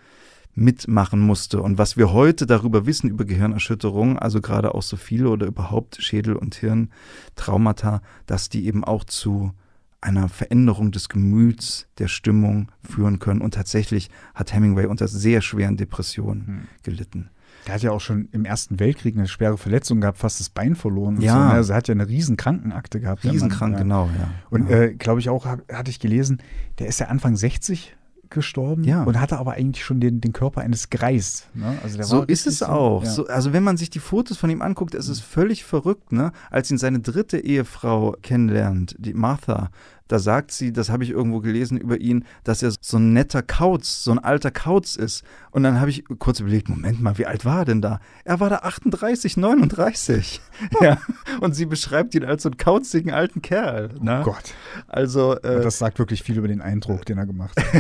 mitmachen musste. Und was wir heute darüber wissen, über Gehirnerschütterungen, also gerade auch so viele oder überhaupt Schädel- und Hirntraumata, dass die eben auch zu einer Veränderung des Gemüts, der Stimmung führen können. Und tatsächlich hat Hemingway unter sehr schweren Depressionen Hm. gelitten. Der hat ja auch schon im Ersten Weltkrieg eine schwere Verletzung gehabt, fast das Bein verloren. Ja. So. ne? Also er hat ja eine riesen Krankenakte gehabt. der Mann, Riesenkrank, ja. genau, ja. Und äh, glaube ich auch, hab, hatte ich gelesen, der ist ja Anfang 60 gestorben Ja. und hatte aber eigentlich schon den, den Körper eines Greis. Ne? Also so ist es auch. Ja. So, also wenn man sich die Fotos von ihm anguckt, ist es völlig verrückt, ne? Als ihn seine dritte Ehefrau kennenlernt, die Martha, da sagt sie, das habe ich irgendwo gelesen über ihn, dass er so ein netter Kauz, so ein alter Kauz ist. Und dann habe ich kurz überlegt, Moment mal, wie alt war er denn da? Er war da 38, 39. ja. Und sie beschreibt ihn als so einen kauzigen alten Kerl. Ne? Oh Gott. Also äh, Das sagt wirklich viel über den Eindruck, den er gemacht hat.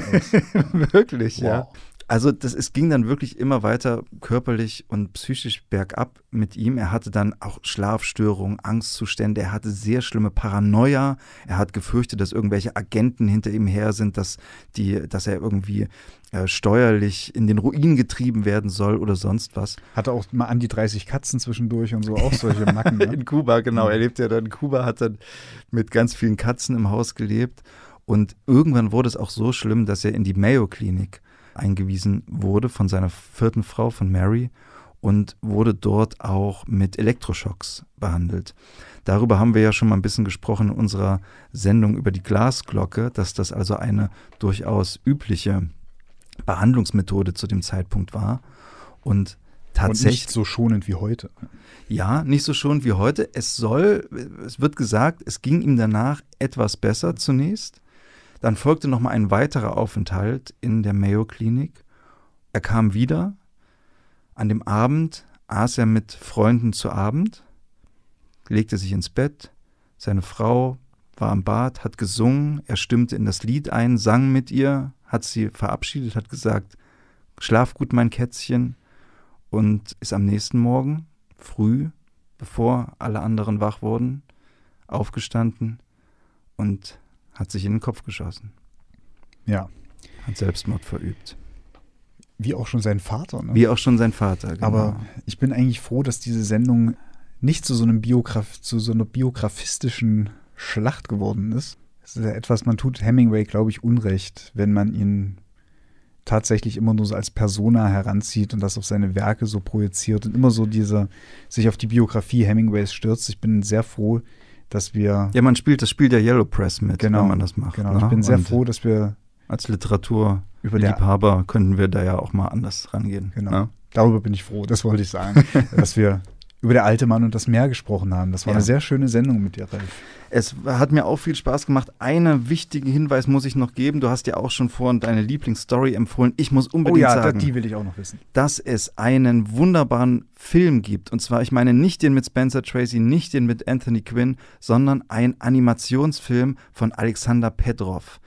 Wirklich, ja. Also das, es ging dann wirklich immer weiter körperlich und psychisch bergab mit ihm. Er hatte dann auch Schlafstörungen, Angstzustände, er hatte sehr schlimme Paranoia. Er hat gefürchtet, dass irgendwelche Agenten hinter ihm her sind, dass, die, dass er irgendwie äh, steuerlich in den Ruin getrieben werden soll oder sonst was. Hatte auch mal an die 30 Katzen zwischendurch und so, auch solche Macken. Ne? In Kuba, genau. Er lebt ja dann in Kuba, hat dann mit ganz vielen Katzen im Haus gelebt. Und irgendwann wurde es auch so schlimm, dass er in die Mayo-Klinik eingewiesen wurde von seiner vierten Frau, von Mary, und wurde dort auch mit Elektroschocks behandelt. Darüber haben wir ja schon mal ein bisschen gesprochen in unserer Sendung über die Glasglocke, dass das also eine durchaus übliche Behandlungsmethode zu dem Zeitpunkt war. Und Und tatsächlich. nicht so schonend wie heute. Ja, nicht so schon wie heute. Es soll, es wird gesagt, es ging ihm danach etwas besser zunächst. Dann folgte nochmal ein weiterer Aufenthalt in der Mayo-Klinik. Er kam wieder. An dem Abend aß er mit Freunden zu Abend, legte sich ins Bett. Seine Frau war am Bad, hat gesungen. Er stimmte in das Lied ein, sang mit ihr, hat sie verabschiedet, hat gesagt, schlaf gut, mein Kätzchen. Und ist am nächsten Morgen früh, bevor alle anderen wach wurden, aufgestanden und hat sich in den Kopf geschossen, Ja. hat Selbstmord verübt. Wie auch schon sein Vater. Ne? Wie auch schon sein Vater. Genau. Aber ich bin eigentlich froh, dass diese Sendung nicht zu so einem Biograf zu so einer biografistischen Schlacht geworden ist. Es ist ja etwas, man tut Hemingway, glaube ich, Unrecht, wenn man ihn tatsächlich immer nur so als Persona heranzieht und das auf seine Werke so projiziert und immer so dieser sich auf die Biografie Hemingways stürzt. Ich bin sehr froh, dass wir ja, man spielt das Spiel der Yellow Press mit, Genau, wenn man das macht. genau, ne? ich bin sehr Und froh, dass wir Als Literaturliebhaber könnten wir da ja auch mal anders rangehen. Genau. Ne? Darüber bin ich froh, das wollte ich sagen, dass wir über der alte Mann und das Meer gesprochen haben. Das war Ja. eine sehr schöne Sendung mit dir, Ralf. Es hat mir auch viel Spaß gemacht. Einen wichtigen Hinweis muss ich noch geben. Du hast ja auch schon vorhin deine Lieblingsstory empfohlen. Ich muss Oh unbedingt ja, da, sagen, die will ich auch noch wissen. dass es einen wunderbaren Film gibt. Und zwar, ich meine nicht den mit Spencer Tracy, nicht den mit Anthony Quinn, sondern ein Animationsfilm von Alexander Pedrov.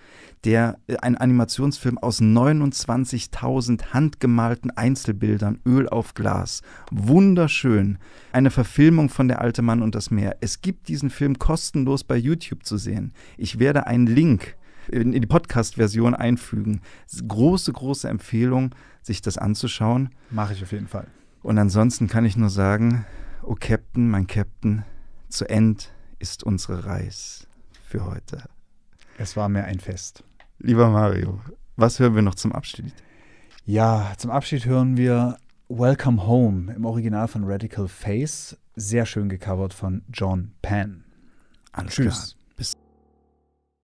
Der, äh, ein Animationsfilm aus 29.000 handgemalten Einzelbildern, Öl auf Glas. Wunderschön. Eine Verfilmung von Der alte Mann und das Meer. Es gibt diesen Film kostenlos bei YouTube zu sehen. Ich werde einen Link in die Podcast-Version einfügen. Große, große Empfehlung, sich das anzuschauen. Mache ich auf jeden Fall. Und ansonsten kann ich nur sagen, oh Captain, mein Captain, zu End ist unsere Reise für heute. Es war mir ein Fest. Lieber Mario, was hören wir noch zum Abschied? Ja, zum Abschied hören wir Welcome Home im Original von Radical Face. Sehr schön gecovert von John Penn. Alles Tschüss. klar.